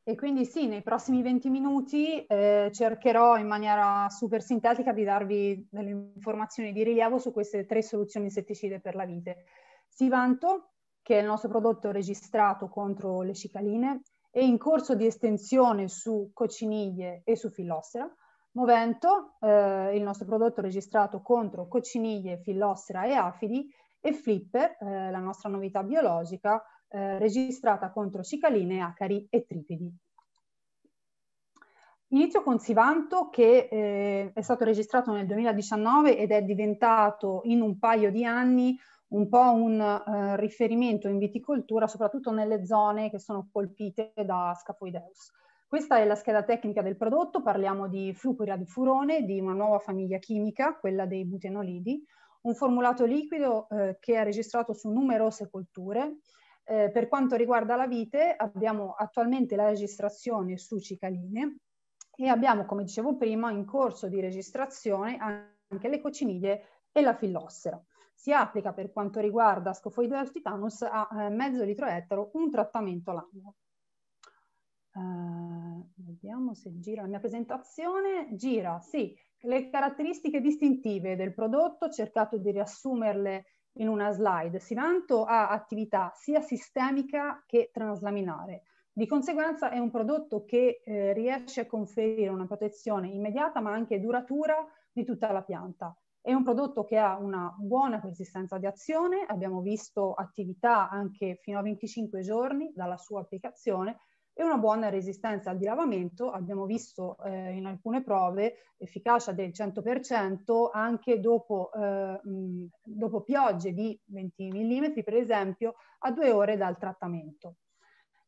S4: E quindi sì, nei prossimi 20 minuti eh, cercherò in maniera super sintetica di darvi delle informazioni di rilievo su queste tre soluzioni insetticide per la vite. Sivanto, che è il nostro prodotto registrato contro le cicaline, è in corso di estensione su cocciniglie e su fillossera. Movento, eh, il nostro prodotto registrato contro cocciniglie, fillossera e afidi, e Flipper, eh, la nostra novità biologica, eh, registrata contro cicaline, acari e tripidi. Inizio con Sivanto che eh, è stato registrato nel 2019 ed è diventato in un paio di anni un po' un uh, riferimento in viticoltura, soprattutto nelle zone che sono colpite da Scafoideus. Questa è la scheda tecnica del prodotto, parliamo di flupuria di furone, di una nuova famiglia chimica, quella dei butenolidi, un formulato liquido eh, che è registrato su numerose colture, eh, per quanto riguarda la vite abbiamo attualmente la registrazione su cicaline e abbiamo, come dicevo prima, in corso di registrazione anche le cocciniglie e la fillossera. Si applica per quanto riguarda Scophoideus titanus a eh, mezzo litro ettaro un trattamento l'anno. Uh, vediamo se gira la mia presentazione. Gira, sì. Le caratteristiche distintive del prodotto, ho cercato di riassumerle in una slide, Sivanto ha attività sia sistemica che translaminare. Di conseguenza è un prodotto che eh, riesce a conferire una protezione immediata ma anche duratura di tutta la pianta. È un prodotto che ha una buona persistenza di azione, abbiamo visto attività anche fino a 25 giorni dalla sua applicazione e una buona resistenza al dilavamento. Abbiamo visto eh, in alcune prove efficacia del 100% anche dopo, eh, dopo piogge di 20 mm, per esempio, a due ore dal trattamento.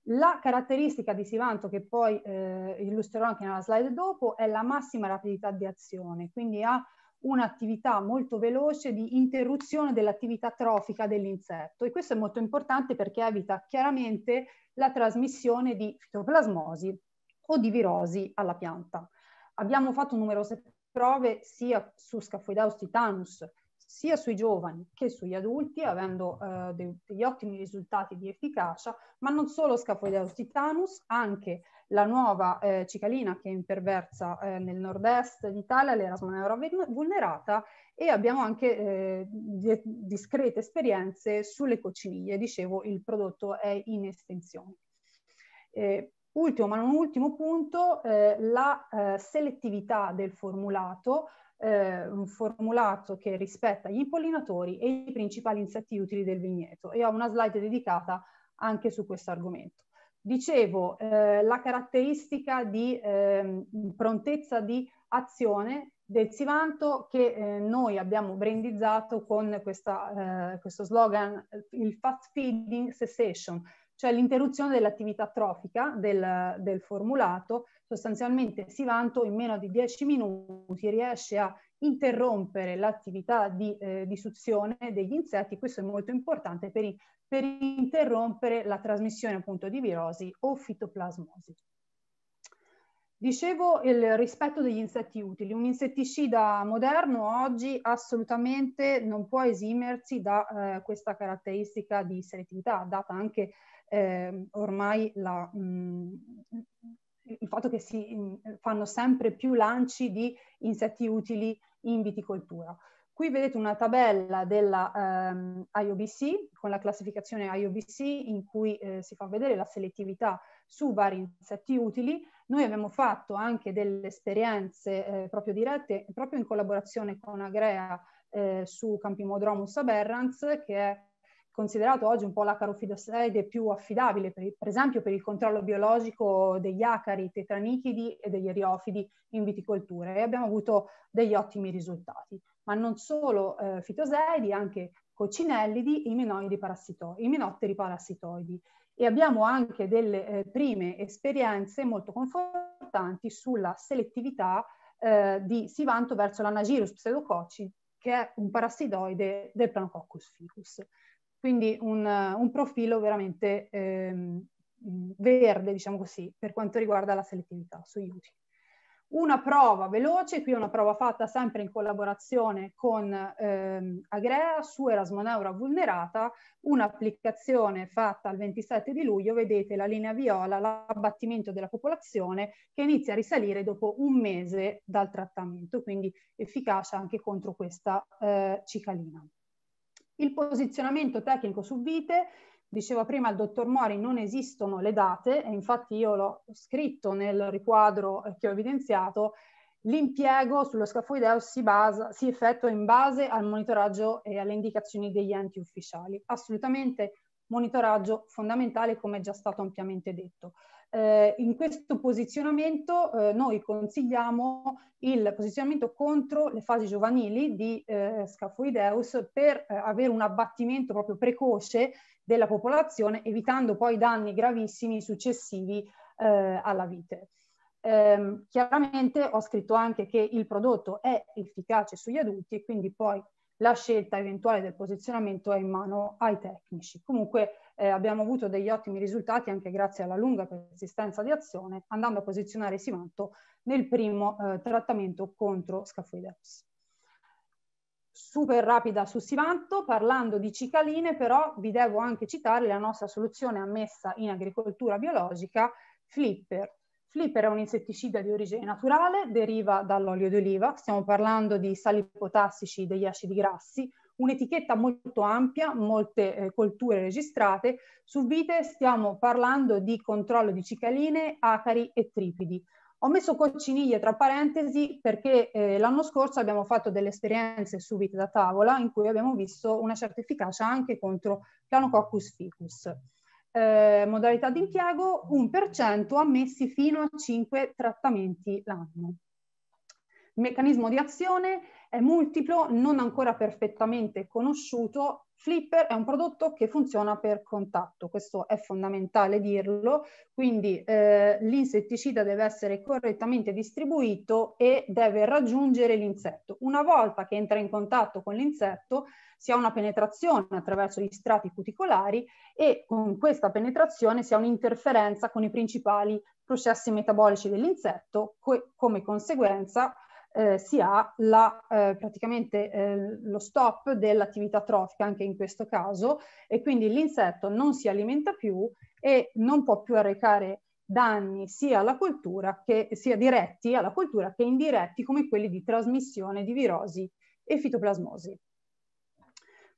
S4: La caratteristica di Sivanto, che poi eh, illustrerò anche nella slide dopo, è la massima rapidità di azione, quindi ha un'attività molto veloce di interruzione dell'attività trofica dell'insetto e questo è molto importante perché evita chiaramente la trasmissione di fitoplasmosi o di virosi alla pianta. Abbiamo fatto numerose prove sia su Scaphoideus titanus, sia sui giovani che sugli adulti, avendo eh, degli ottimi risultati di efficacia, ma non solo Scaphoideus titanus, anche la nuova eh, cicalina che imperversa eh, nel nord-est d'Italia, l'Erasmoneura vulnerata, e abbiamo anche eh, di, discrete esperienze sulle cocciniglie. Dicevo, il prodotto è in estensione. Eh, ultimo, ma non ultimo punto, eh, la eh, selettività del formulato, un formulato che rispetta gli impollinatori e i principali insetti utili del vigneto. E ho una slide dedicata anche su questo argomento. Dicevo, eh, la caratteristica di eh, prontezza di azione del Sivanto che eh, noi abbiamo brandizzato con questa, eh, questo slogan, il fast feeding cessation, cioè l'interruzione dell'attività trofica del, del, formulato. Sostanzialmente Sivanto in meno di 10 minuti riesce a interrompere l'attività di, eh, di, suzione degli insetti, questo è molto importante per, i, per interrompere la trasmissione appunto di virosi o fitoplasmosi. Dicevo il rispetto degli insetti utili. Un insetticida moderno oggi assolutamente non può esimersi da eh, questa caratteristica di selettività, data anche eh, ormai la, mh, mm, il fatto che si mm, fanno sempre più lanci di insetti utili in viticoltura. Qui vedete una tabella della ehm, IOBC, con la classificazione IOBC, in cui eh, si fa vedere la selettività su vari insetti utili. Noi abbiamo fatto anche delle esperienze eh, proprio dirette, proprio in collaborazione con Agrea eh, su Campimodromus aberrans, che è considerato oggi un po' l'acarofidoside più affidabile, per, per, esempio per il controllo biologico degli acari, tetranichidi e degli eriofidi in viticoltura e abbiamo avuto degli ottimi risultati. Ma non solo eh, fitoseidi, anche coccinellidi, imenoidi parassitoidi, imenotteri parassitoidi. E abbiamo anche delle eh, prime esperienze molto confortanti sulla selettività eh, di Sivanto verso l'Anagirus pseudococci, che è un parassitoide del Planococcus ficus. Quindi un, un profilo veramente ehm, verde, diciamo così, per quanto riguarda la selettività sugli utili. Una prova veloce, qui una prova fatta sempre in collaborazione con ehm, Agrea su Erasmoneura vulnerata, un'applicazione fatta il 27 di luglio, vedete la linea viola, l'abbattimento della popolazione che inizia a risalire dopo un mese dal trattamento, quindi efficace anche contro questa eh, cicalina. Il posizionamento tecnico su vite, diceva prima il dottor Mori, non esistono le date e infatti io l'ho scritto nel riquadro che ho evidenziato, l'impiego sullo scafoideus si, basa, si effettua in base al monitoraggio e alle indicazioni degli enti ufficiali. Assolutamente monitoraggio fondamentale come è già stato ampiamente detto. Eh, in questo posizionamento eh, noi consigliamo il posizionamento contro le fasi giovanili di eh, Scafoideus per eh, avere un abbattimento proprio precoce della popolazione, evitando poi danni gravissimi successivi eh, alla vite. Ehm, chiaramente ho scritto anche che il prodotto è efficace sugli adulti e quindi poi la scelta eventuale del posizionamento è in mano ai tecnici. Comunque eh, abbiamo avuto degli ottimi risultati anche grazie alla lunga persistenza di azione, andando a posizionare Simanto nel primo eh, trattamento contro Scafoideus. Super rapida su Sivanto, parlando di cicaline, però vi devo anche citare la nostra soluzione ammessa in agricoltura biologica, Flipper. Flipper è un insetticida di origine naturale, deriva dall'olio di oliva, stiamo parlando di sali potassici degli acidi grassi, un'etichetta molto ampia, molte eh, colture registrate. Su vite stiamo parlando di controllo di cicaline, acari e tripidi. Ho messo cocciniglie tra parentesi perché eh, l'anno scorso abbiamo fatto delle esperienze su vite da tavola in cui abbiamo visto una certa efficacia anche contro Planococcus ficus. Eh, modalità di impiego 1% ammessi fino a 5 trattamenti l'anno. Il meccanismo di azione è multiplo, non ancora perfettamente conosciuto. Flipper è un prodotto che funziona per contatto, questo è fondamentale dirlo, quindi eh, l'insetticida deve essere correttamente distribuito e deve raggiungere l'insetto. Una volta che entra in contatto con l'insetto si ha una penetrazione attraverso gli strati cuticolari e con questa penetrazione si ha un'interferenza con i principali processi metabolici dell'insetto, co come conseguenza eh, si ha la, eh, praticamente eh, lo stop dell'attività trofica anche in questo caso e quindi l'insetto non si alimenta più e non può più arrecare danni sia alla cultura che sia diretti alla cultura che indiretti come quelli di trasmissione di virosi e fitoplasmosi.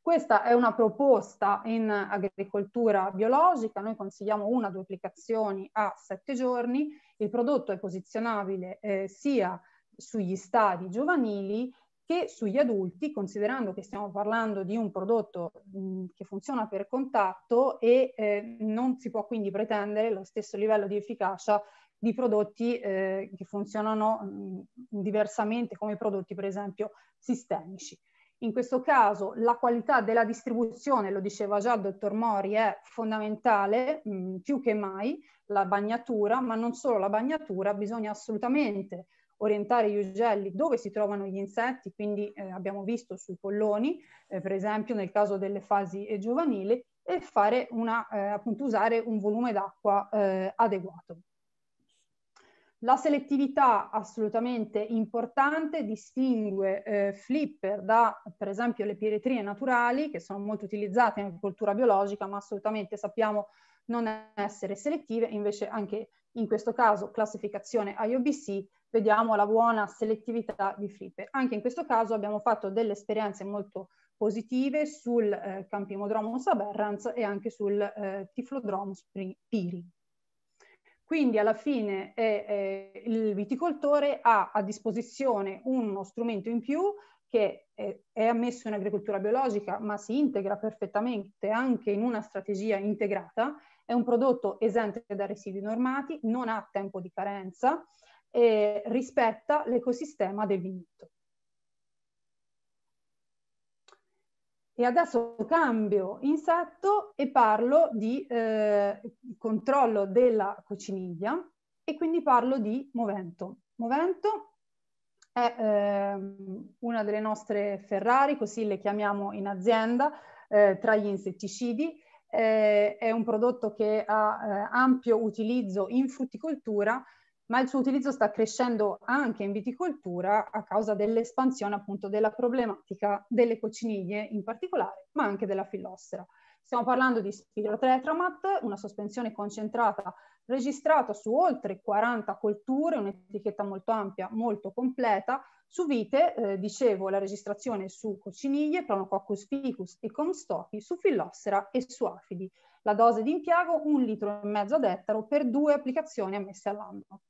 S4: Questa è una proposta in agricoltura biologica, noi consigliamo una o due applicazioni a sette giorni, il prodotto è posizionabile eh, sia sugli stadi giovanili che sugli adulti, considerando che stiamo parlando di un prodotto mh, che funziona per contatto e eh, non si può quindi pretendere lo stesso livello di efficacia di prodotti eh, che funzionano mh, diversamente come prodotti per esempio sistemici. In questo caso la qualità della distribuzione, lo diceva già il dottor Mori, è fondamentale mh, più che mai, la bagnatura, ma non solo la bagnatura, bisogna assolutamente orientare gli ugelli dove si trovano gli insetti, quindi eh, abbiamo visto sui polloni, eh, per esempio nel caso delle fasi eh, giovanili, e fare una, eh, appunto usare un volume d'acqua eh, adeguato. La selettività assolutamente importante distingue eh, flipper da per esempio le piretrine naturali che sono molto utilizzate in agricoltura biologica ma assolutamente sappiamo non essere selettive, invece anche in questo caso classificazione IOBC vediamo la buona selettività di Flipper. Anche in questo caso abbiamo fatto delle esperienze molto positive sul eh, Campimodromus aberrans e anche sul eh, Tiflodromus piri. Quindi alla fine eh, eh, il viticoltore ha a disposizione uno strumento in più che è ammesso in agricoltura biologica ma si integra perfettamente anche in una strategia integrata, è un prodotto esente da residui normati, non ha tempo di carenza e rispetta l'ecosistema del vigneto. E adesso cambio insetto e parlo di eh, controllo della cocciniglia e quindi parlo di Movento. Movento è eh, una delle nostre Ferrari, così le chiamiamo in azienda, eh, tra gli insetticidi. Eh, è un prodotto che ha eh, ampio utilizzo in frutticoltura ma il suo utilizzo sta crescendo anche in viticoltura a causa dell'espansione appunto della problematica delle cocciniglie in particolare, ma anche della fillossera. Stiamo parlando di Spirotetramat, una sospensione concentrata registrata su oltre 40 colture, un'etichetta molto ampia, molto completa, su vite, eh, dicevo, la registrazione su cocciniglie, Planococcus ficus e Comstochi, su fillossera e su afidi. La dose di impiego un litro e mezzo ad ettaro per due applicazioni ammesse all'anno.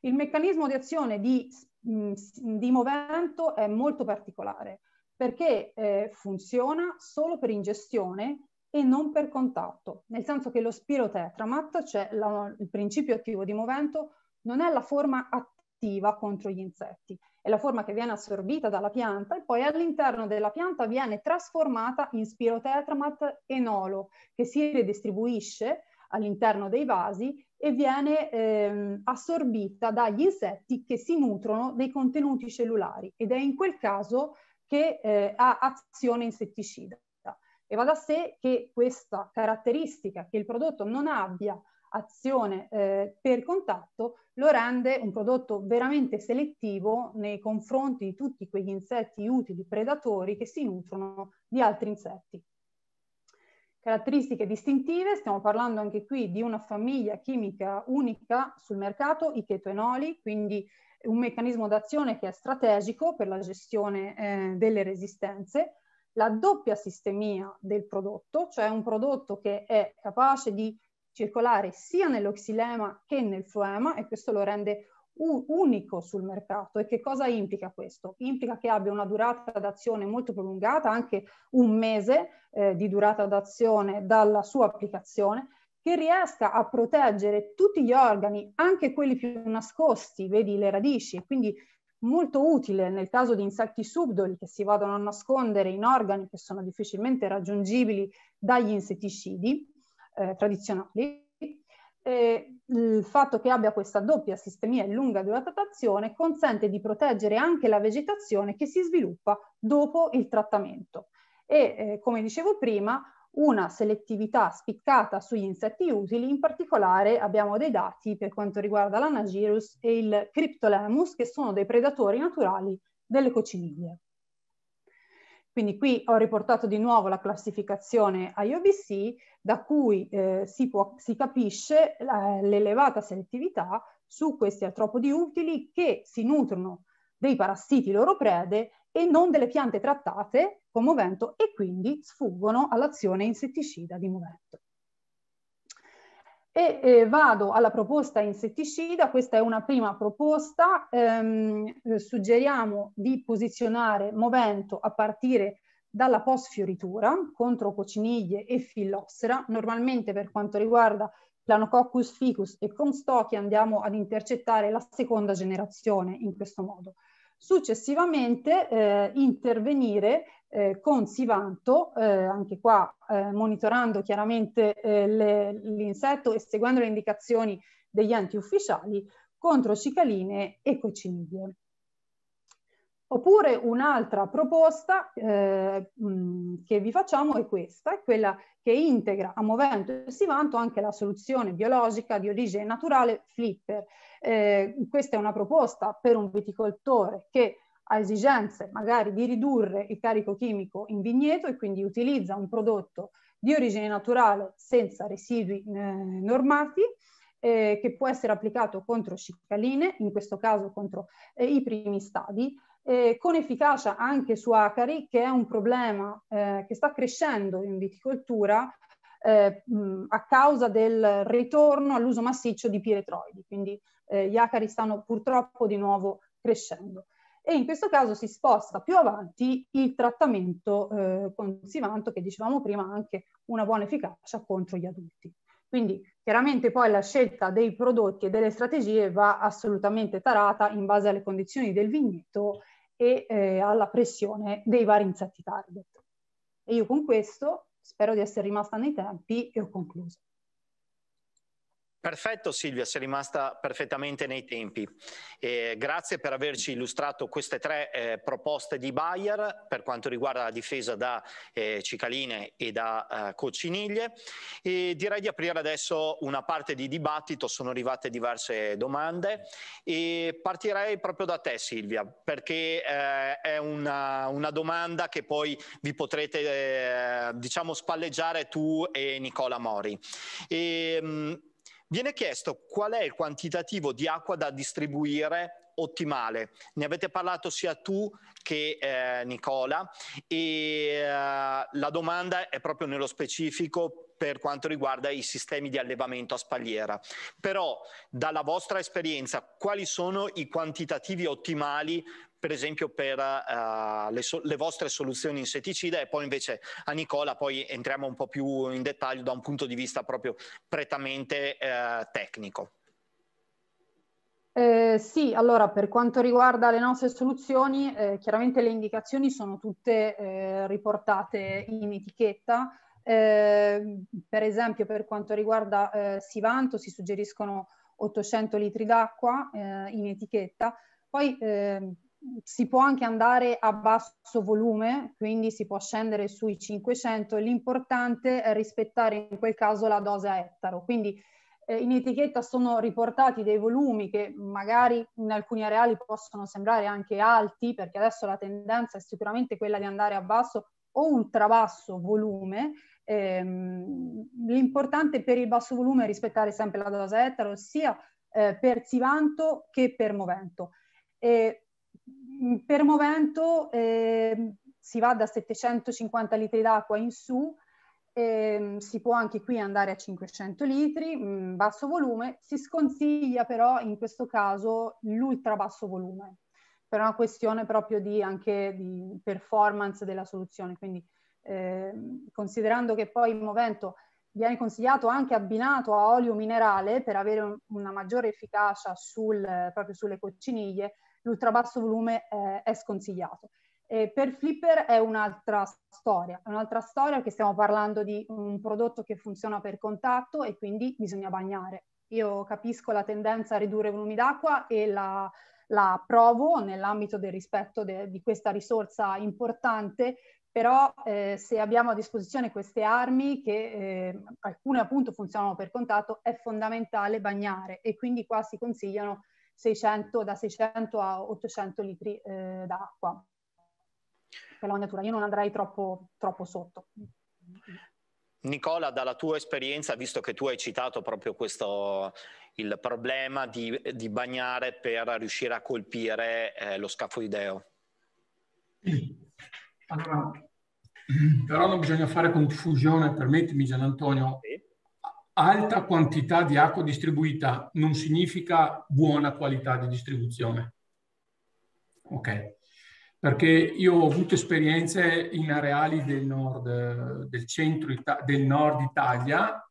S4: Il meccanismo di azione di, mm, di Movento è molto particolare perché eh, funziona solo per ingestione e non per contatto, nel senso che lo spirotetramat, cioè la, il principio attivo di Movento, non è la forma attiva contro gli insetti, è la forma che viene assorbita dalla pianta e poi all'interno della pianta viene trasformata in spirotetramat enolo, che si ridistribuisce all'interno dei vasi e viene ehm, assorbita dagli insetti che si nutrono dei contenuti cellulari ed è in quel caso che eh, ha azione insetticida. E va da sé che questa caratteristica, che il prodotto non abbia azione eh, per contatto, lo rende un prodotto veramente selettivo nei confronti di tutti quegli insetti utili predatori che si nutrono di altri insetti. Caratteristiche distintive, stiamo parlando anche qui di una famiglia chimica unica sul mercato, i chetoenoli, quindi un meccanismo d'azione che è strategico per la gestione eh, delle resistenze, la doppia sistemia del prodotto, cioè un prodotto che è capace di circolare sia nell'oxilema che nel floema e questo lo rende unico sul mercato. E che cosa implica questo? Implica che abbia una durata d'azione molto prolungata, anche un mese eh, di durata d'azione dalla sua applicazione, che riesca a proteggere tutti gli organi, anche quelli più nascosti, vedi le radici, quindi molto utile nel caso di insetti subdoli che si vadano a nascondere in organi che sono difficilmente raggiungibili dagli insetticidi eh, tradizionali eh, il fatto che abbia questa doppia sistemia e lunga durata d'azione consente di proteggere anche la vegetazione che si sviluppa dopo il trattamento. E eh, come dicevo prima, una selettività spiccata sugli insetti utili, in particolare abbiamo dei dati per quanto riguarda l'Anagirus e il Cryptolemus, che sono dei predatori naturali delle cocciniglie. Quindi qui ho riportato di nuovo la classificazione IOBC da cui eh, si, può, si, capisce l'elevata selettività su questi artropodi utili che si nutrono dei parassiti loro prede e non delle piante trattate con movento e quindi sfuggono all'azione insetticida di movento. E eh, vado alla proposta insetticida, questa è una prima proposta, ehm, eh, suggeriamo di posizionare movento a partire dalla post fioritura contro cocciniglie e fillossera, normalmente per quanto riguarda Planococcus ficus e Comstochi andiamo ad intercettare la seconda generazione in questo modo. Successivamente eh, intervenire eh, con Sivanto, eh, anche qua eh, monitorando chiaramente eh, l'insetto e seguendo le indicazioni degli enti ufficiali, contro cicaline e cocciniglie. Oppure un'altra proposta eh, che vi facciamo è questa, è quella che integra a Movento e Sivanto anche la soluzione biologica di origine naturale Flipper. Eh, questa è una proposta per un viticoltore che ha esigenze magari di ridurre il carico chimico in vigneto e quindi utilizza un prodotto di origine naturale senza residui eh, normati eh, che può essere applicato contro cicaline, in questo caso contro eh, i primi stadi, eh, con efficacia anche su acari, che è un problema eh, che sta crescendo in viticoltura eh, a causa del ritorno all'uso massiccio di piretroidi, quindi eh, gli acari stanno purtroppo di nuovo crescendo. E in questo caso si sposta più avanti il trattamento eh, con Sivanto, che dicevamo prima ha anche una buona efficacia contro gli adulti. Quindi chiaramente poi la scelta dei prodotti e delle strategie va assolutamente tarata in base alle condizioni del vigneto e eh, alla pressione dei vari insetti target. E io con questo spero di essere rimasta nei tempi e ho concluso.
S1: Perfetto Silvia, sei rimasta perfettamente nei tempi. Eh, grazie per averci illustrato queste tre eh, proposte di Bayer per quanto riguarda la difesa da eh, cicaline e da eh, cocciniglie. E direi di aprire adesso una parte di dibattito, sono arrivate diverse domande e partirei proprio da te Silvia perché eh, è una, una, domanda che poi vi potrete eh, diciamo spalleggiare tu e Nicola Mori. E, mh, Viene chiesto qual è il quantitativo di acqua da distribuire ottimale. Ne avete parlato sia tu che eh, Nicola e eh, la domanda è proprio nello specifico per quanto riguarda i sistemi di allevamento a spalliera. Però dalla vostra esperienza quali sono i quantitativi ottimali per esempio per uh, le, so le, vostre soluzioni insetticide e poi invece a Nicola poi entriamo un po' più in dettaglio da un punto di vista proprio prettamente uh, tecnico.
S4: Eh, sì, allora per quanto riguarda le nostre soluzioni, eh, chiaramente le indicazioni sono tutte eh, riportate in etichetta. Eh, per esempio per quanto riguarda Sivanto si suggeriscono 800 litri d'acqua in etichetta. Poi si può anche andare a basso volume, quindi si può scendere sui 500, l'importante è rispettare in quel caso la dose a ettaro, quindi eh, in etichetta sono riportati dei volumi che magari in alcuni areali possono sembrare anche alti, perché adesso la tendenza è sicuramente quella di andare a basso o ultra basso volume, ehm, l'importante per il basso volume è rispettare sempre la dose a ettaro, sia eh, per Sivanto che per Movento. E per Movento eh, si va da 750 litri d'acqua in su, eh, si può anche qui andare a 500 litri, mh, mm, basso volume, si sconsiglia però in questo caso l'ultra basso volume, per una questione proprio di, anche di performance della soluzione, quindi eh, considerando che poi il Movento viene consigliato anche abbinato a olio minerale per avere un, una maggiore efficacia sul, proprio sulle cocciniglie, l'ultrabasso volume eh, è sconsigliato. E per Flipper è un'altra storia, è un'altra storia che stiamo parlando di un prodotto che funziona per contatto e quindi bisogna bagnare. Io capisco la tendenza a ridurre i volumi d'acqua e la, la approvo nell'ambito del rispetto de, di questa risorsa importante, però eh, se abbiamo a disposizione queste armi, che eh, alcune appunto funzionano per contatto, è fondamentale bagnare e quindi qua si consigliano 600, da 600 a 800 litri eh, d'acqua per la bagnatura. Io non andrei troppo, troppo sotto.
S1: Nicola, dalla tua esperienza, visto che tu hai citato proprio questo, il problema di, di bagnare per riuscire a colpire eh, lo scafoideo.
S2: Allora, però non bisogna fare confusione, permettimi Gian Antonio, sì alta quantità di acqua distribuita non significa buona qualità di distribuzione. Ok? Perché io ho avuto esperienze in areali del nord, del centro, del nord Italia,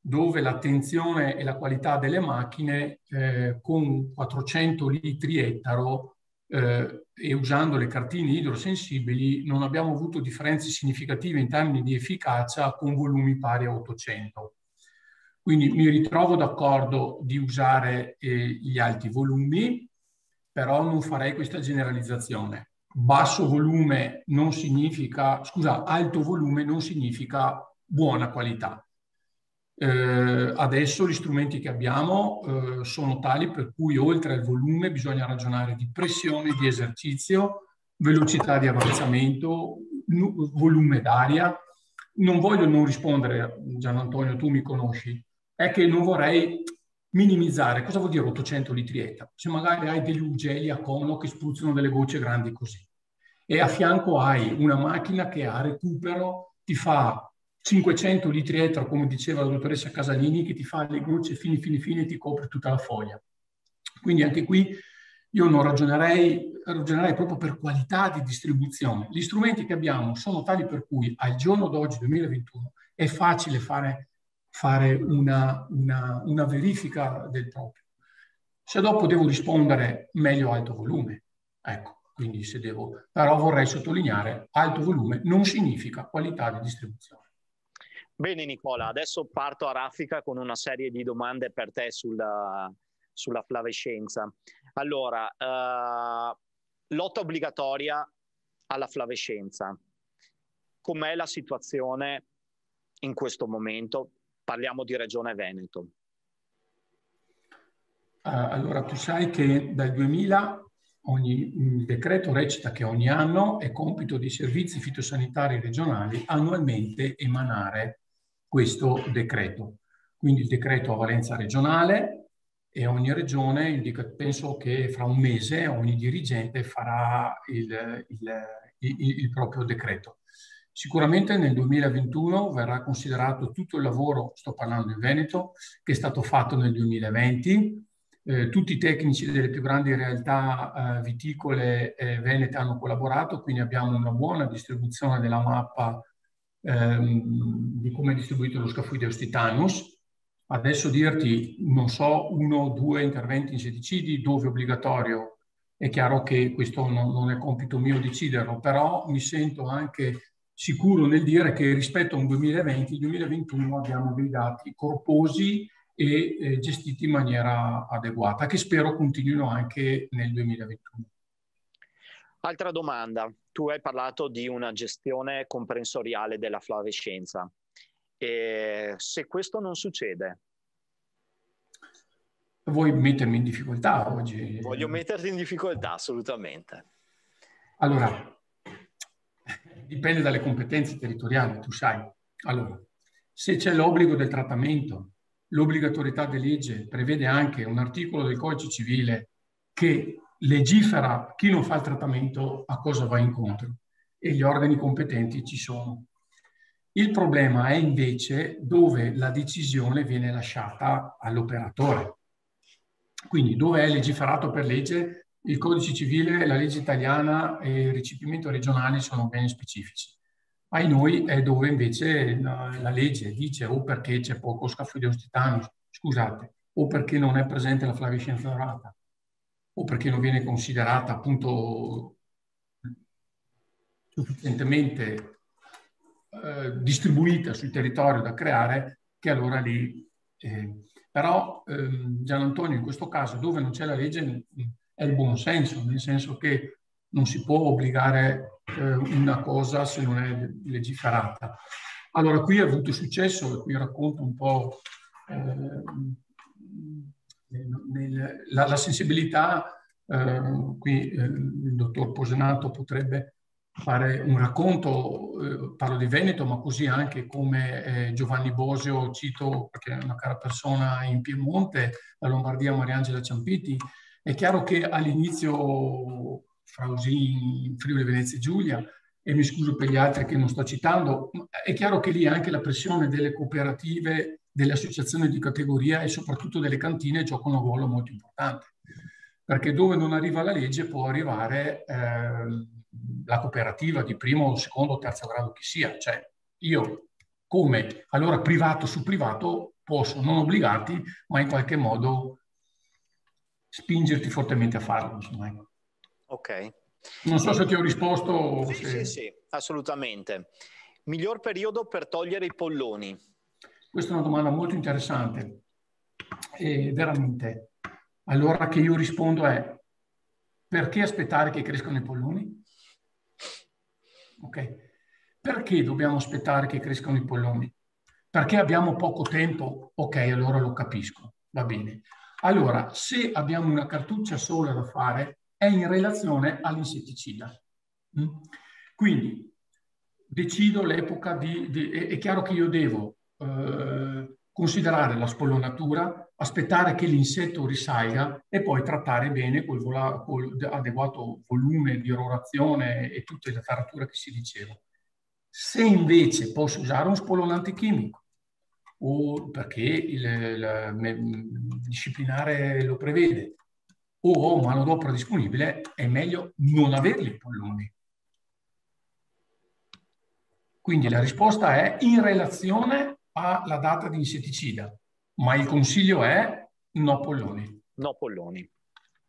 S2: dove l'attenzione e la qualità delle macchine eh, con 400 litri ettaro eh, e usando le cartine idrosensibili non abbiamo avuto differenze significative in termini di efficacia con volumi pari a 800. Quindi mi ritrovo d'accordo di usare eh, gli alti volumi, però non farei questa generalizzazione. Basso volume non significa, scusa, alto volume non significa buona qualità. Eh, adesso gli strumenti che abbiamo eh, sono tali per cui oltre al volume bisogna ragionare di pressione di esercizio, velocità di avanzamento, volume d'aria. Non voglio non rispondere, Gian Antonio, tu mi conosci, è che non vorrei minimizzare. Cosa vuol dire 800 litri età? Se magari hai degli ugelli a cono che spruzzano delle gocce grandi così e a fianco hai una macchina che a recupero ti fa 500 litri età, come diceva la dottoressa Casalini, che ti fa le gocce fini fini fini e ti copre tutta la foglia. Quindi anche qui io non ragionerei, ragionerei proprio per qualità di distribuzione. Gli strumenti che abbiamo sono tali per cui al giorno d'oggi, 2021, è facile fare fare una, una, una verifica del proprio. Se dopo devo rispondere meglio alto volume, ecco, quindi se devo, però vorrei sottolineare alto volume non significa qualità di distribuzione.
S1: Bene Nicola, adesso parto a raffica con una serie di domande per te sulla, sulla flavescenza. Allora, uh, lotta obbligatoria alla flavescenza. Com'è la situazione in questo momento? Parliamo di Regione Veneto.
S2: Uh, allora, tu sai che dal 2000 ogni, il decreto recita che ogni anno è compito dei servizi fitosanitari regionali annualmente emanare questo decreto. Quindi il decreto ha valenza regionale e ogni regione indica, penso che fra un mese ogni dirigente farà il, il, il, il proprio decreto. Sicuramente nel 2021 verrà considerato tutto il lavoro, sto parlando in Veneto, che è stato fatto nel 2020. Eh, tutti i tecnici delle più grandi realtà eh, viticole eh, venete hanno collaborato, quindi abbiamo una buona distribuzione della mappa ehm, di come è distribuito lo Scafuideus titanus. Adesso dirti, non so, uno o due interventi insetticidi dove obbligatorio, è chiaro che questo non, non è compito mio deciderlo, però mi sento anche sicuro nel dire che rispetto a un 2020, il 2021 abbiamo dei dati corposi e eh, gestiti in maniera adeguata, che spero continuino anche nel 2021.
S1: Altra domanda, tu hai parlato di una gestione comprensoriale della flavescenza. E se questo non succede?
S2: Vuoi mettermi in difficoltà oggi?
S1: Voglio metterti in difficoltà, assolutamente.
S2: Allora, dipende dalle competenze territoriali, tu sai. Allora, se c'è l'obbligo del trattamento, l'obbligatorietà di legge prevede anche un articolo del codice civile che legifera chi non fa il trattamento a cosa va incontro e gli organi competenti ci sono. Il problema è invece dove la decisione viene lasciata all'operatore. Quindi dove è legiferato per legge il codice civile, la legge italiana e il recepimento regionale sono ben specifici. Ai noi è dove invece la, la legge dice o perché c'è poco scafoideus titanus, scusate, o perché non è presente la flavescenza dorata, o perché non viene considerata appunto sufficientemente eh, distribuita sul territorio da creare, che allora lì... Eh, però ehm, Gian Antonio in questo caso, dove non c'è la legge, è il buon senso, nel senso che non si può obbligare eh, una cosa se non è legiferata. Allora, qui ha avuto successo, e qui racconto un po' eh, nel, la, la, sensibilità, eh, qui eh, il dottor Posenato potrebbe fare un racconto, eh, parlo di Veneto, ma così anche come eh, Giovanni Bosio, cito perché è una cara persona in Piemonte, la Lombardia Mariangela Ciampiti, è chiaro che all'inizio Frausin, Friuli Venezia Giulia, e mi scuso per gli altri che non sto citando, è chiaro che lì anche la pressione delle cooperative, delle associazioni di categoria e soprattutto delle cantine giocano un ruolo molto importante. Perché dove non arriva la legge può arrivare eh, la cooperativa di primo, secondo o terzo grado che sia. Cioè io come allora privato su privato posso non obbligarti, ma in qualche modo spingerti fortemente a farlo. Insomma. Ecco.
S1: Ok.
S2: Non so se ti ho risposto.
S1: Sì, se... sì, sì, assolutamente. Miglior periodo per togliere i polloni?
S2: Questa è una domanda molto interessante. E veramente. Allora che io rispondo è perché aspettare che crescano i polloni? Ok. Perché dobbiamo aspettare che crescano i polloni? Perché abbiamo poco tempo? Ok, allora lo capisco, va bene. Allora, se abbiamo una cartuccia sola da fare, è in relazione all'insetticida. Mm? Quindi decido l'epoca di, di, È chiaro che io devo eh, considerare la spollonatura, aspettare che l'insetto risalga e poi trattare bene col, vola, col adeguato volume di ororazione e tutte le tarature che si diceva. Se invece posso usare un spollonante chimico, o perché il, il disciplinare lo prevede, o manodopera disponibile, è meglio non averli i polloni. Quindi la risposta è in relazione alla data di insetticida, ma il consiglio è no polloni.
S1: No polloni.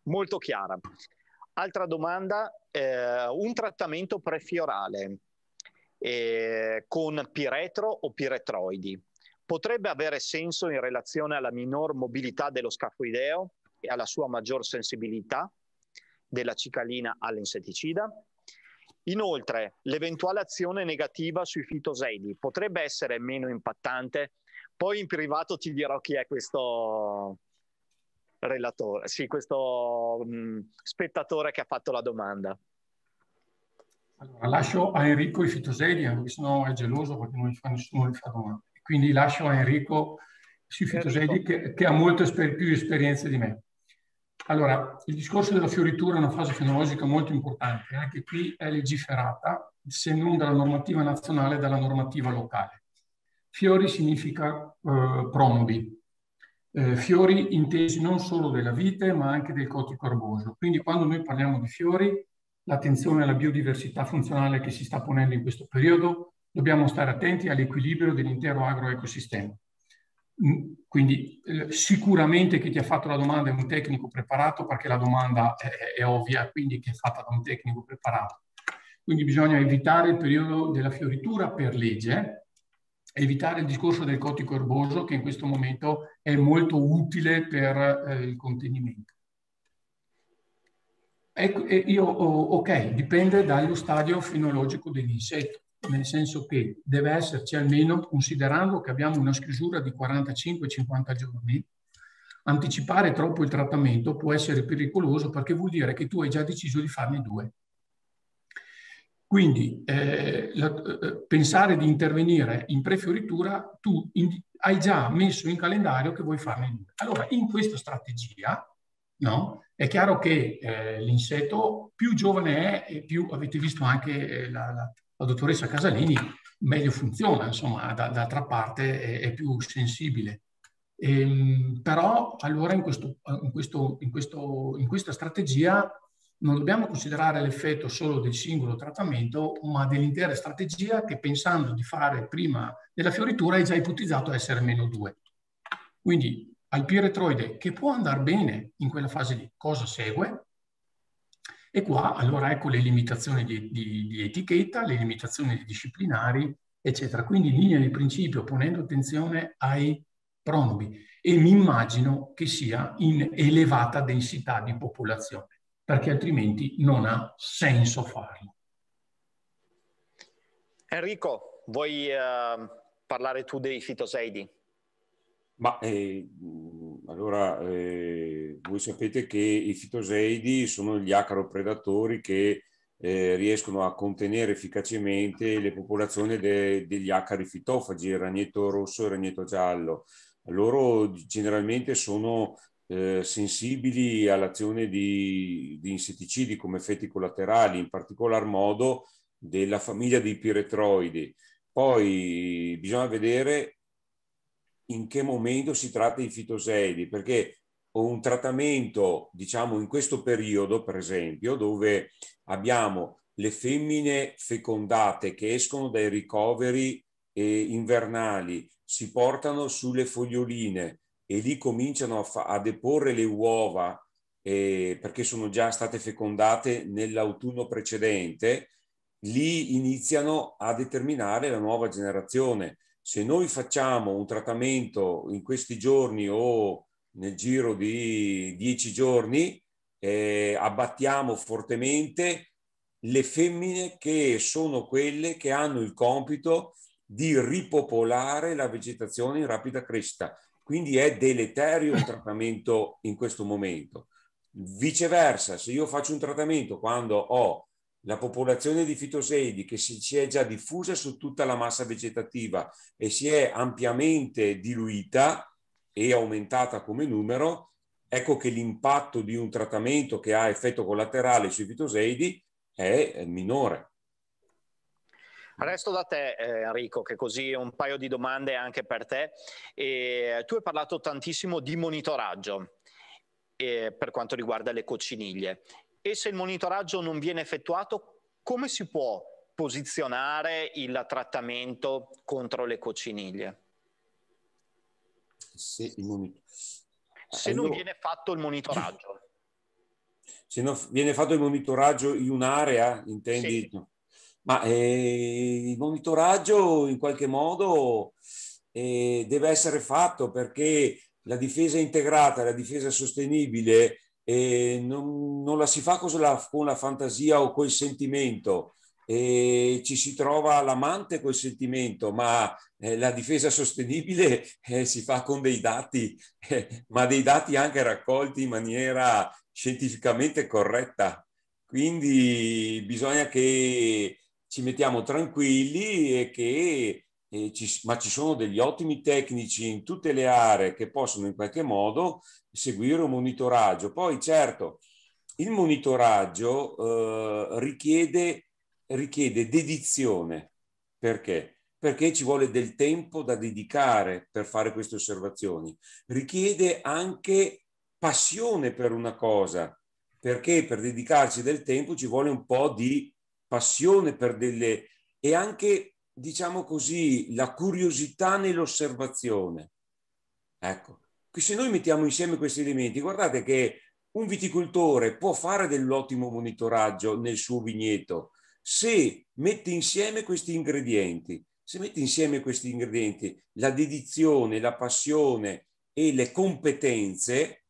S1: Molto chiara. Altra domanda, eh, un trattamento prefiorale eh, con piretro o piretroidi potrebbe avere senso in relazione alla minor mobilità dello scafoideo e alla sua maggior sensibilità della cicalina all'insetticida? Inoltre, l'eventuale azione negativa sui fitoseidi potrebbe essere meno impattante? Poi in privato ti dirò chi è questo relatore, sì, questo mh, mm, spettatore che ha fatto la domanda.
S2: Allora, lascio a Enrico i fitoseidi, anche se no è geloso perché non gli fa nessuno gli fa domande. Quindi lascio a Enrico sui fitoseidi che, che, ha molto esper- più esperienza di me. Allora, il discorso della fioritura è una fase fenologica molto importante, anche qui è legiferata, se non dalla normativa nazionale, dalla normativa locale. Fiori significa eh, pronobi, eh, fiori intesi non solo della vite, ma anche del cotico erboso. Quindi quando noi parliamo di fiori, l'attenzione alla biodiversità funzionale che si sta ponendo in questo periodo, dobbiamo stare attenti all'equilibrio dell'intero agroecosistema. Mm, quindi eh, sicuramente chi ti ha fatto la domanda è un tecnico preparato perché la domanda è, è, ovvia, quindi che è fatta da un tecnico preparato. Quindi bisogna evitare il periodo della fioritura per legge, evitare il discorso del cotico erboso che in questo momento è molto utile per eh, il contenimento. Ecco, io, ok, dipende dallo stadio fenologico dell'insetto nel senso che deve esserci almeno, considerando che abbiamo una schiusura di 45-50 giorni, anticipare troppo il trattamento può essere pericoloso perché vuol dire che tu hai già deciso di farne due. Quindi eh, la, eh, pensare di intervenire in prefioritura, tu in, hai già messo in calendario che vuoi farne due. Allora, in questa strategia, no, è chiaro che eh, l'insetto più giovane è e più avete visto anche eh, la, la, la dottoressa Casalini meglio funziona, insomma, d'altra parte è, è più sensibile. Ehm, però allora in, questo, in, questo, in, questo, in questa strategia non dobbiamo considerare l'effetto solo del singolo trattamento, ma dell'intera strategia che pensando di fare prima della fioritura è già ipotizzato essere meno 2. Quindi al piretroide che può andare bene in quella fase lì, cosa segue? E qua allora ecco le limitazioni di, di, di etichetta, le limitazioni disciplinari, eccetera. Quindi in linea di principio ponendo attenzione ai pronobi e mi immagino che sia in elevata densità di popolazione, perché altrimenti non ha senso farlo.
S1: Enrico, vuoi uh, parlare tu dei fitoseidi?
S3: Ma eh, allora, eh, voi sapete che i fitoseidi sono gli acaropredatori che eh, riescono a contenere efficacemente le popolazioni de, degli acari fitofagi, il ragnetto rosso e il ragnetto giallo. Loro generalmente sono eh, sensibili all'azione di, di, insetticidi come effetti collaterali, in particolar modo della famiglia dei piretroidi. Poi bisogna vedere in che momento si tratta di fitoseidi, perché un trattamento, diciamo, in questo periodo, per esempio, dove abbiamo le femmine fecondate che escono dai ricoveri invernali, si portano sulle foglioline e lì cominciano a, fa- a deporre le uova eh, perché sono già state fecondate nell'autunno precedente, lì iniziano a determinare la nuova generazione se noi facciamo un trattamento in questi giorni o nel giro di dieci giorni, eh, abbattiamo fortemente le femmine che sono quelle che hanno il compito di ripopolare la vegetazione in rapida crescita. Quindi è deleterio il trattamento in questo momento. Viceversa, se io faccio un trattamento quando ho la popolazione di fitoseidi che si, si, è già diffusa su tutta la massa vegetativa e si è ampiamente diluita e aumentata come numero, ecco che l'impatto di un trattamento che ha effetto collaterale sui fitoseidi è minore.
S1: Resto da te eh, Enrico, che così un paio di domande anche per te. E tu hai parlato tantissimo di monitoraggio eh, per quanto riguarda le cocciniglie e se il monitoraggio non viene effettuato, come si può posizionare il trattamento contro le cocciniglie? Se, monitor... se allora... non viene fatto il monitoraggio.
S3: Se non viene fatto il monitoraggio in un'area, intendi? Sì. Ma eh, il monitoraggio in qualche modo eh, deve essere fatto perché la difesa integrata, la difesa sostenibile eh, non, non, la si fa con la, con la fantasia o col sentimento. E ci si trova l'amante col sentimento, ma eh, la difesa sostenibile eh, si fa con dei dati, eh, ma dei dati anche raccolti in maniera scientificamente corretta. Quindi bisogna che ci mettiamo tranquilli e che eh, ci, ma ci sono degli ottimi tecnici in tutte le aree che possono in qualche modo seguire un monitoraggio. Poi certo, il monitoraggio eh, richiede, richiede dedizione. Perché? Perché ci vuole del tempo da dedicare per fare queste osservazioni. Richiede anche passione per una cosa, perché per dedicarci del tempo ci vuole un po' di passione per delle... e anche, diciamo così, la curiosità nell'osservazione. Ecco, se noi mettiamo insieme questi elementi, guardate che un viticoltore può fare dell'ottimo monitoraggio nel suo vigneto se mette insieme questi ingredienti. Se mette insieme questi ingredienti, la dedizione, la passione e le competenze,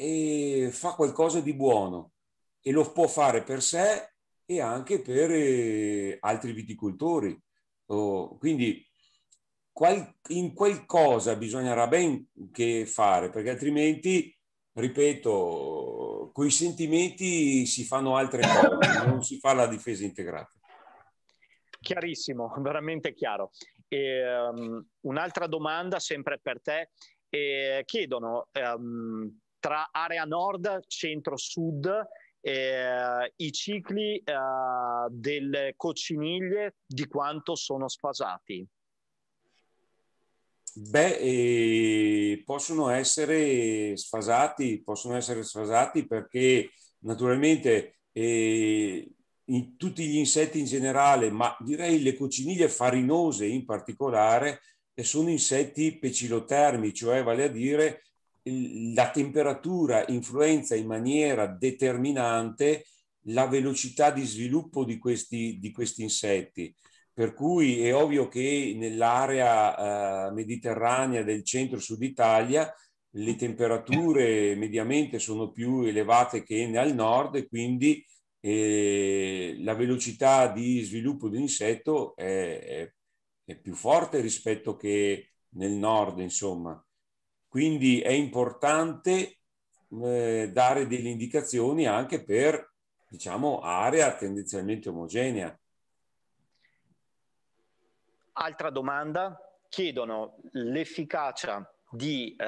S3: e fa qualcosa di buono e lo può fare per sé e anche per eh, altri viticoltori. Oh, quindi qual, in qualcosa bisognerà ben che fare, perché altrimenti, ripeto, con i sentimenti si fanno altre cose, non si fa la difesa integrata.
S1: Chiarissimo, veramente chiaro. E, um, un'altra domanda sempre per te. E chiedono um, tra area nord, centro, sud, eh, i cicli eh, delle cocciniglie di quanto sono sfasati?
S3: Beh, eh, possono essere sfasati, possono essere sfasati perché naturalmente eh, in tutti gli insetti in generale, ma direi le cocciniglie farinose in particolare, sono insetti pecilotermi, cioè vale a dire la temperatura influenza in maniera determinante la velocità di sviluppo di questi, di questi insetti. Per cui è ovvio che nell'area eh, mediterranea del centro-sud Italia le temperature mediamente sono più elevate che al nord e quindi eh, la velocità di sviluppo di un insetto è, è, è più forte rispetto che nel nord, insomma. Quindi è importante eh, dare delle indicazioni anche per, diciamo, area tendenzialmente omogenea.
S1: Altra domanda, chiedono l'efficacia di uh,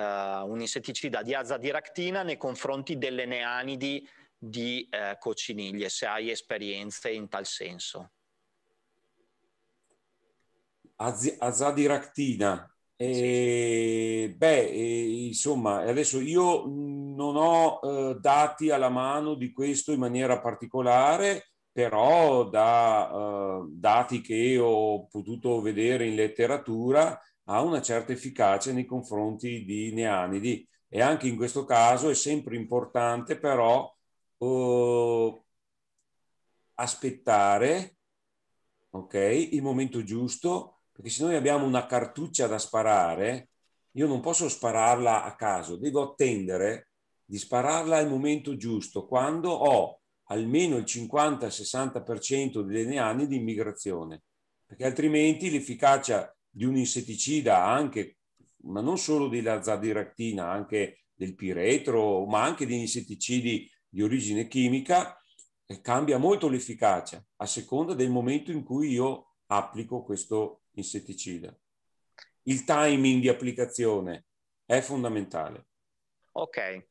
S1: un insetticida di azadiractina nei confronti delle neanidi di uh, cocciniglie, se hai esperienze in tal senso.
S3: Az- azadiractina. E, beh, e, insomma, adesso io non ho eh, dati alla mano di questo in maniera particolare, però da eh, dati che ho potuto vedere in letteratura ha una certa efficacia nei confronti di neanidi. E anche in questo caso è sempre importante però eh, aspettare ok, il momento giusto perché se noi abbiamo una cartuccia da sparare, io non posso spararla a caso, devo attendere di spararla al momento giusto, quando ho almeno il 50-60% delle neani di immigrazione, perché altrimenti l'efficacia di un insetticida anche, ma non solo della zadiractina, anche del piretro, ma anche di insetticidi di origine chimica, cambia molto l'efficacia a seconda del momento in cui io applico questo insetticida. Il timing di applicazione è fondamentale.
S1: Ok.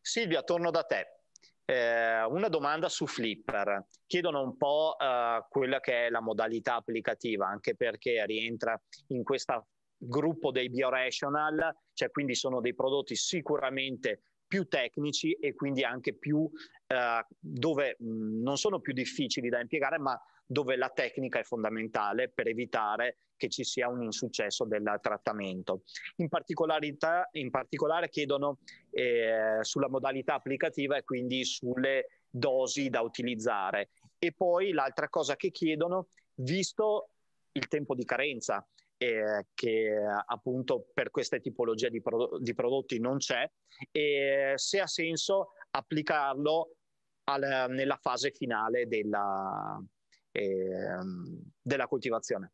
S1: Silvia, torno da te. Eh, una domanda su Flipper. Chiedono un po' eh, quella che è la modalità applicativa, anche perché rientra in questo gruppo dei biorational, cioè quindi sono dei prodotti sicuramente più tecnici e quindi anche più eh, dove mh, non sono più difficili da impiegare, ma dove la tecnica è fondamentale per evitare che ci sia un insuccesso del trattamento. In, in particolare chiedono eh, sulla modalità applicativa e quindi sulle dosi da utilizzare. E poi l'altra cosa che chiedono, visto il tempo di carenza, eh, che appunto per queste tipologie di, pro- di prodotti non c'è, e se ha senso applicarlo al, nella fase finale della, eh, della coltivazione.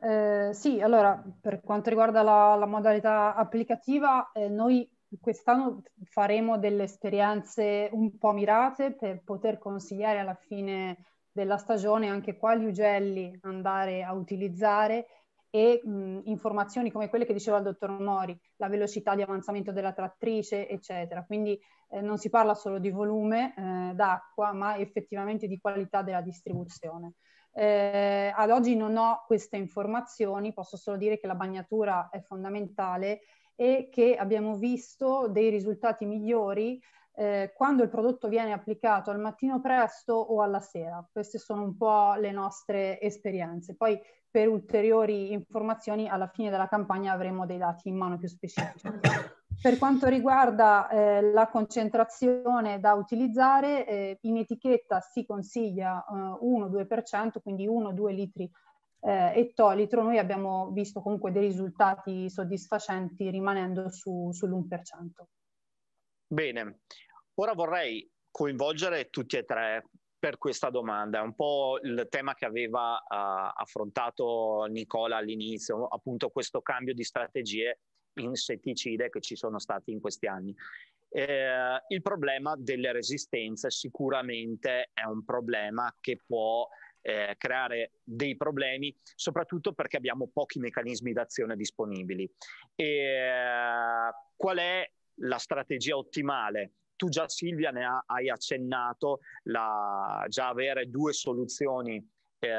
S4: Eh, sì, allora per quanto riguarda la, la modalità applicativa, eh, noi quest'anno faremo delle esperienze un po' mirate per poter consigliare alla fine della stagione anche quali ugelli andare a utilizzare e mh, informazioni come quelle che diceva il dottor Mori, la velocità di avanzamento della trattrice, eccetera. Quindi eh, non si parla solo di volume eh, d'acqua, ma effettivamente di qualità della distribuzione. Eh, ad oggi non ho queste informazioni, posso solo dire che la bagnatura è fondamentale e che abbiamo visto dei risultati migliori eh, quando il prodotto viene applicato al mattino presto o alla sera. Queste sono un po' le nostre esperienze. Poi per ulteriori informazioni alla fine della campagna avremo dei dati in mano più specifici. Per quanto riguarda eh, la concentrazione da utilizzare, eh, in etichetta si consiglia eh, 1-2%, quindi 1-2 litri eh, ettolitro. Noi abbiamo visto comunque dei risultati soddisfacenti rimanendo su, sull'1%.
S1: Bene, Ora vorrei coinvolgere tutti e tre per questa domanda. È un po' il tema che aveva uh, affrontato Nicola all'inizio, appunto questo cambio di strategie insetticide che ci sono stati in questi anni. Eh, il problema delle resistenze sicuramente è un problema che può eh, creare dei problemi, soprattutto perché abbiamo pochi meccanismi d'azione disponibili. E, eh, qual è la strategia ottimale? Tu già Silvia ne ha, hai accennato, la, già avere due soluzioni eh,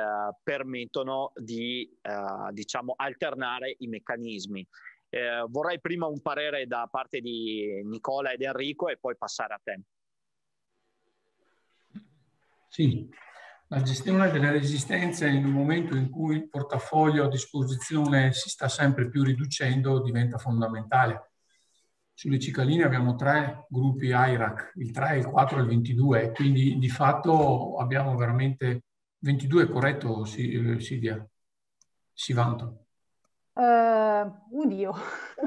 S1: permettono di eh, diciamo, alternare i meccanismi. Eh, vorrei prima un parere da parte di Nicola ed Enrico e poi passare a te.
S2: Sì, la gestione delle resistenze in un momento in cui il portafoglio a disposizione si sta sempre più riducendo diventa fondamentale sulle cicaline abbiamo tre gruppi IRAC, il 3, il 4 e il 22, quindi di fatto abbiamo veramente 22, corretto eh, Silvia? Si vanto.
S4: Uh, oddio.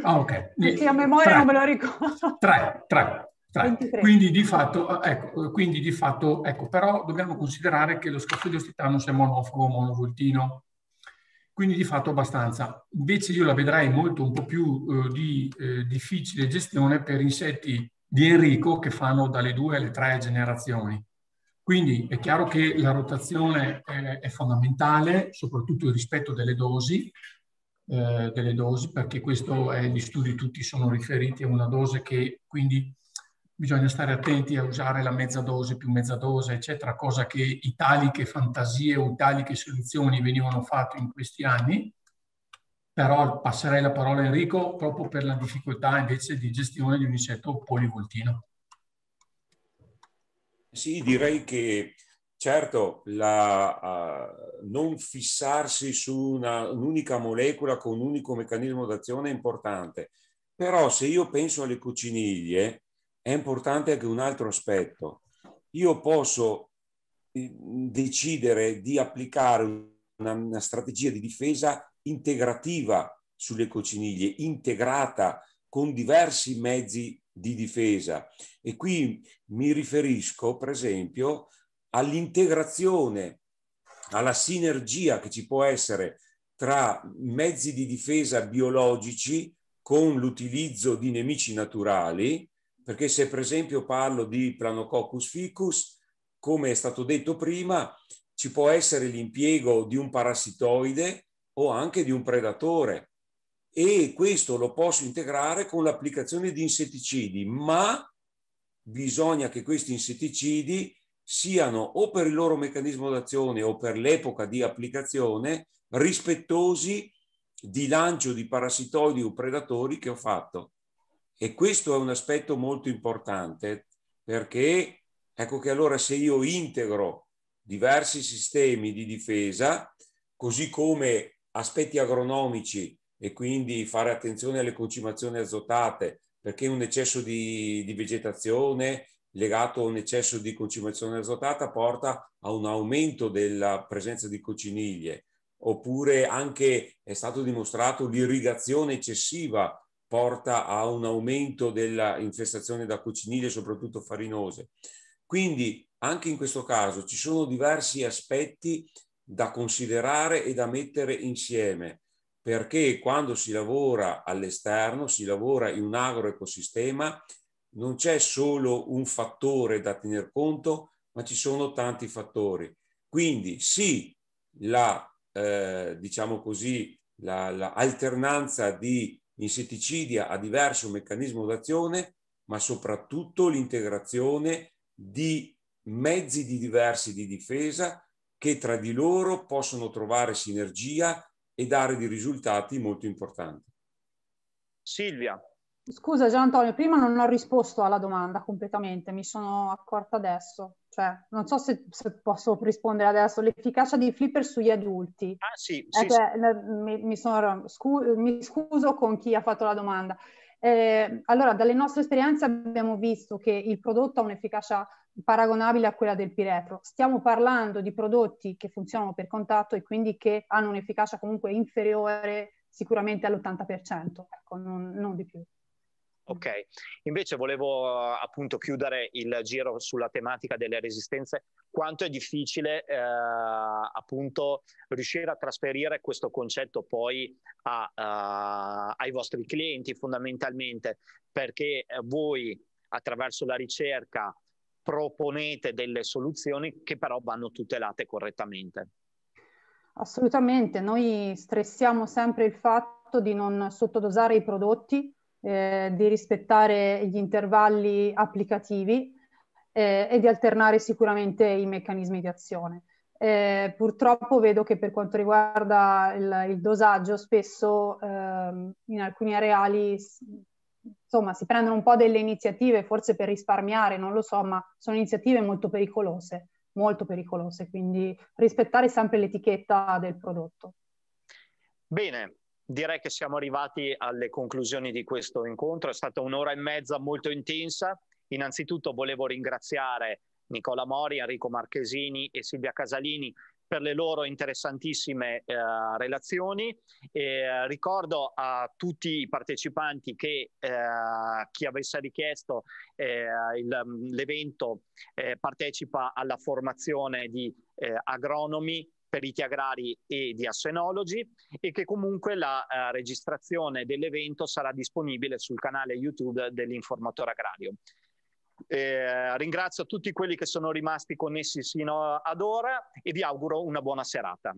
S2: Ah, ok.
S4: Perché a memoria tre. non me lo ricordo.
S2: Tre, tre. tre. Quindi di fatto, ecco, quindi di fatto, ecco, però dobbiamo considerare che lo scafoidio stitano sia monofogo, monovoltino, quindi di fatto abbastanza. Invece io la vedrei molto un po' più eh, di eh, difficile gestione per insetti di Enrico che fanno dalle due alle tre generazioni. Quindi è chiaro che la rotazione è, è fondamentale, soprattutto il rispetto delle dosi, eh, delle dosi, perché questo è, gli studi tutti sono riferiti a una dose che quindi bisogna stare attenti a usare la mezza dose più mezza dose, eccetera, cosa che italiche fantasie o italiche soluzioni venivano fatte in questi anni. Però passerei la parola a Enrico proprio per la difficoltà invece di gestione di un insetto polivoltino.
S3: Sì, direi che certo la, uh, non fissarsi su un'unica molecola con un unico meccanismo d'azione è importante, però se io penso alle cocciniglie, è importante anche un altro aspetto. Io posso eh, decidere di applicare una, una strategia di difesa integrativa sulle cocciniglie, integrata con diversi mezzi di difesa. E qui mi riferisco, per esempio, all'integrazione, alla sinergia che ci può essere tra mezzi di difesa biologici con l'utilizzo di nemici naturali perché se per esempio parlo di Planococcus ficus, come è stato detto prima, ci può essere l'impiego di un parassitoide o anche di un predatore e questo lo posso integrare con l'applicazione di insetticidi, ma bisogna che questi insetticidi siano o per il loro meccanismo d'azione o per l'epoca di applicazione rispettosi di lancio di parassitoidi o predatori che ho fatto. E questo è un aspetto molto importante perché ecco che allora se io integro diversi sistemi di difesa, così come aspetti agronomici e quindi fare attenzione alle concimazioni azotate, perché un eccesso di, di vegetazione legato a un eccesso di concimazione azotata porta a un aumento della presenza di cocciniglie, oppure anche è stato dimostrato l'irrigazione eccessiva porta a un aumento della infestazione da cocciniglie, soprattutto farinose. Quindi anche in questo caso ci sono diversi aspetti da considerare e da mettere insieme, perché quando si lavora all'esterno, si lavora in un agroecosistema, non c'è solo un fattore da tener conto, ma ci sono tanti fattori. Quindi sì, la, eh, diciamo così, l'alternanza la di insetticidi ha diverso meccanismo d'azione, ma soprattutto l'integrazione di mezzi di diversi di difesa che tra di loro possono trovare sinergia e dare dei risultati molto importanti.
S1: Silvia.
S4: Scusa Gian Antonio, prima non ho risposto alla domanda completamente, mi sono accorta adesso. Cioè, non so se, se posso rispondere adesso. L'efficacia dei flipper sugli adulti.
S1: Ah sì,
S4: eh, sì, cioè, sì. Mi, mi, sono, scu- mi, scuso con chi ha fatto la domanda. Eh, allora, dalle nostre esperienze abbiamo visto che il prodotto ha un'efficacia paragonabile a quella del piretro. Stiamo parlando di prodotti che funzionano per contatto e quindi che hanno un'efficacia comunque inferiore sicuramente all'80%, ecco, non, non di più.
S1: Ok, invece volevo appunto chiudere il giro sulla tematica delle resistenze. Quanto è difficile eh, appunto riuscire a trasferire questo concetto poi a, uh, ai vostri clienti fondamentalmente, perché voi attraverso la ricerca proponete delle soluzioni che però vanno tutelate correttamente.
S4: Assolutamente, noi stressiamo sempre il fatto di non sottodosare i prodotti eh, di rispettare gli intervalli applicativi eh, e di alternare sicuramente i meccanismi di azione. Eh, purtroppo vedo che per quanto riguarda il, il dosaggio, spesso ehm, in alcuni areali insomma, si prendono un po' delle iniziative, forse per risparmiare, non lo so, ma sono iniziative molto pericolose, molto pericolose, quindi rispettare sempre l'etichetta del prodotto.
S1: Bene, direi che siamo arrivati alle conclusioni di questo incontro. È stata un'ora e mezza molto intensa. Innanzitutto volevo ringraziare Nicola Mori, Enrico Marchesini e Silvia Casalini per le loro interessantissime eh, relazioni. Eh, ricordo a tutti i partecipanti che eh, chi avesse richiesto eh, l'evento eh, partecipa alla formazione di eh, agronomi periti agrari e di assenologi e che comunque la uh, registrazione dell'evento sarà disponibile sul canale YouTube dell'informatore agrario. Eh, ringrazio tutti quelli che sono rimasti connessi sino ad ora e vi auguro una buona serata.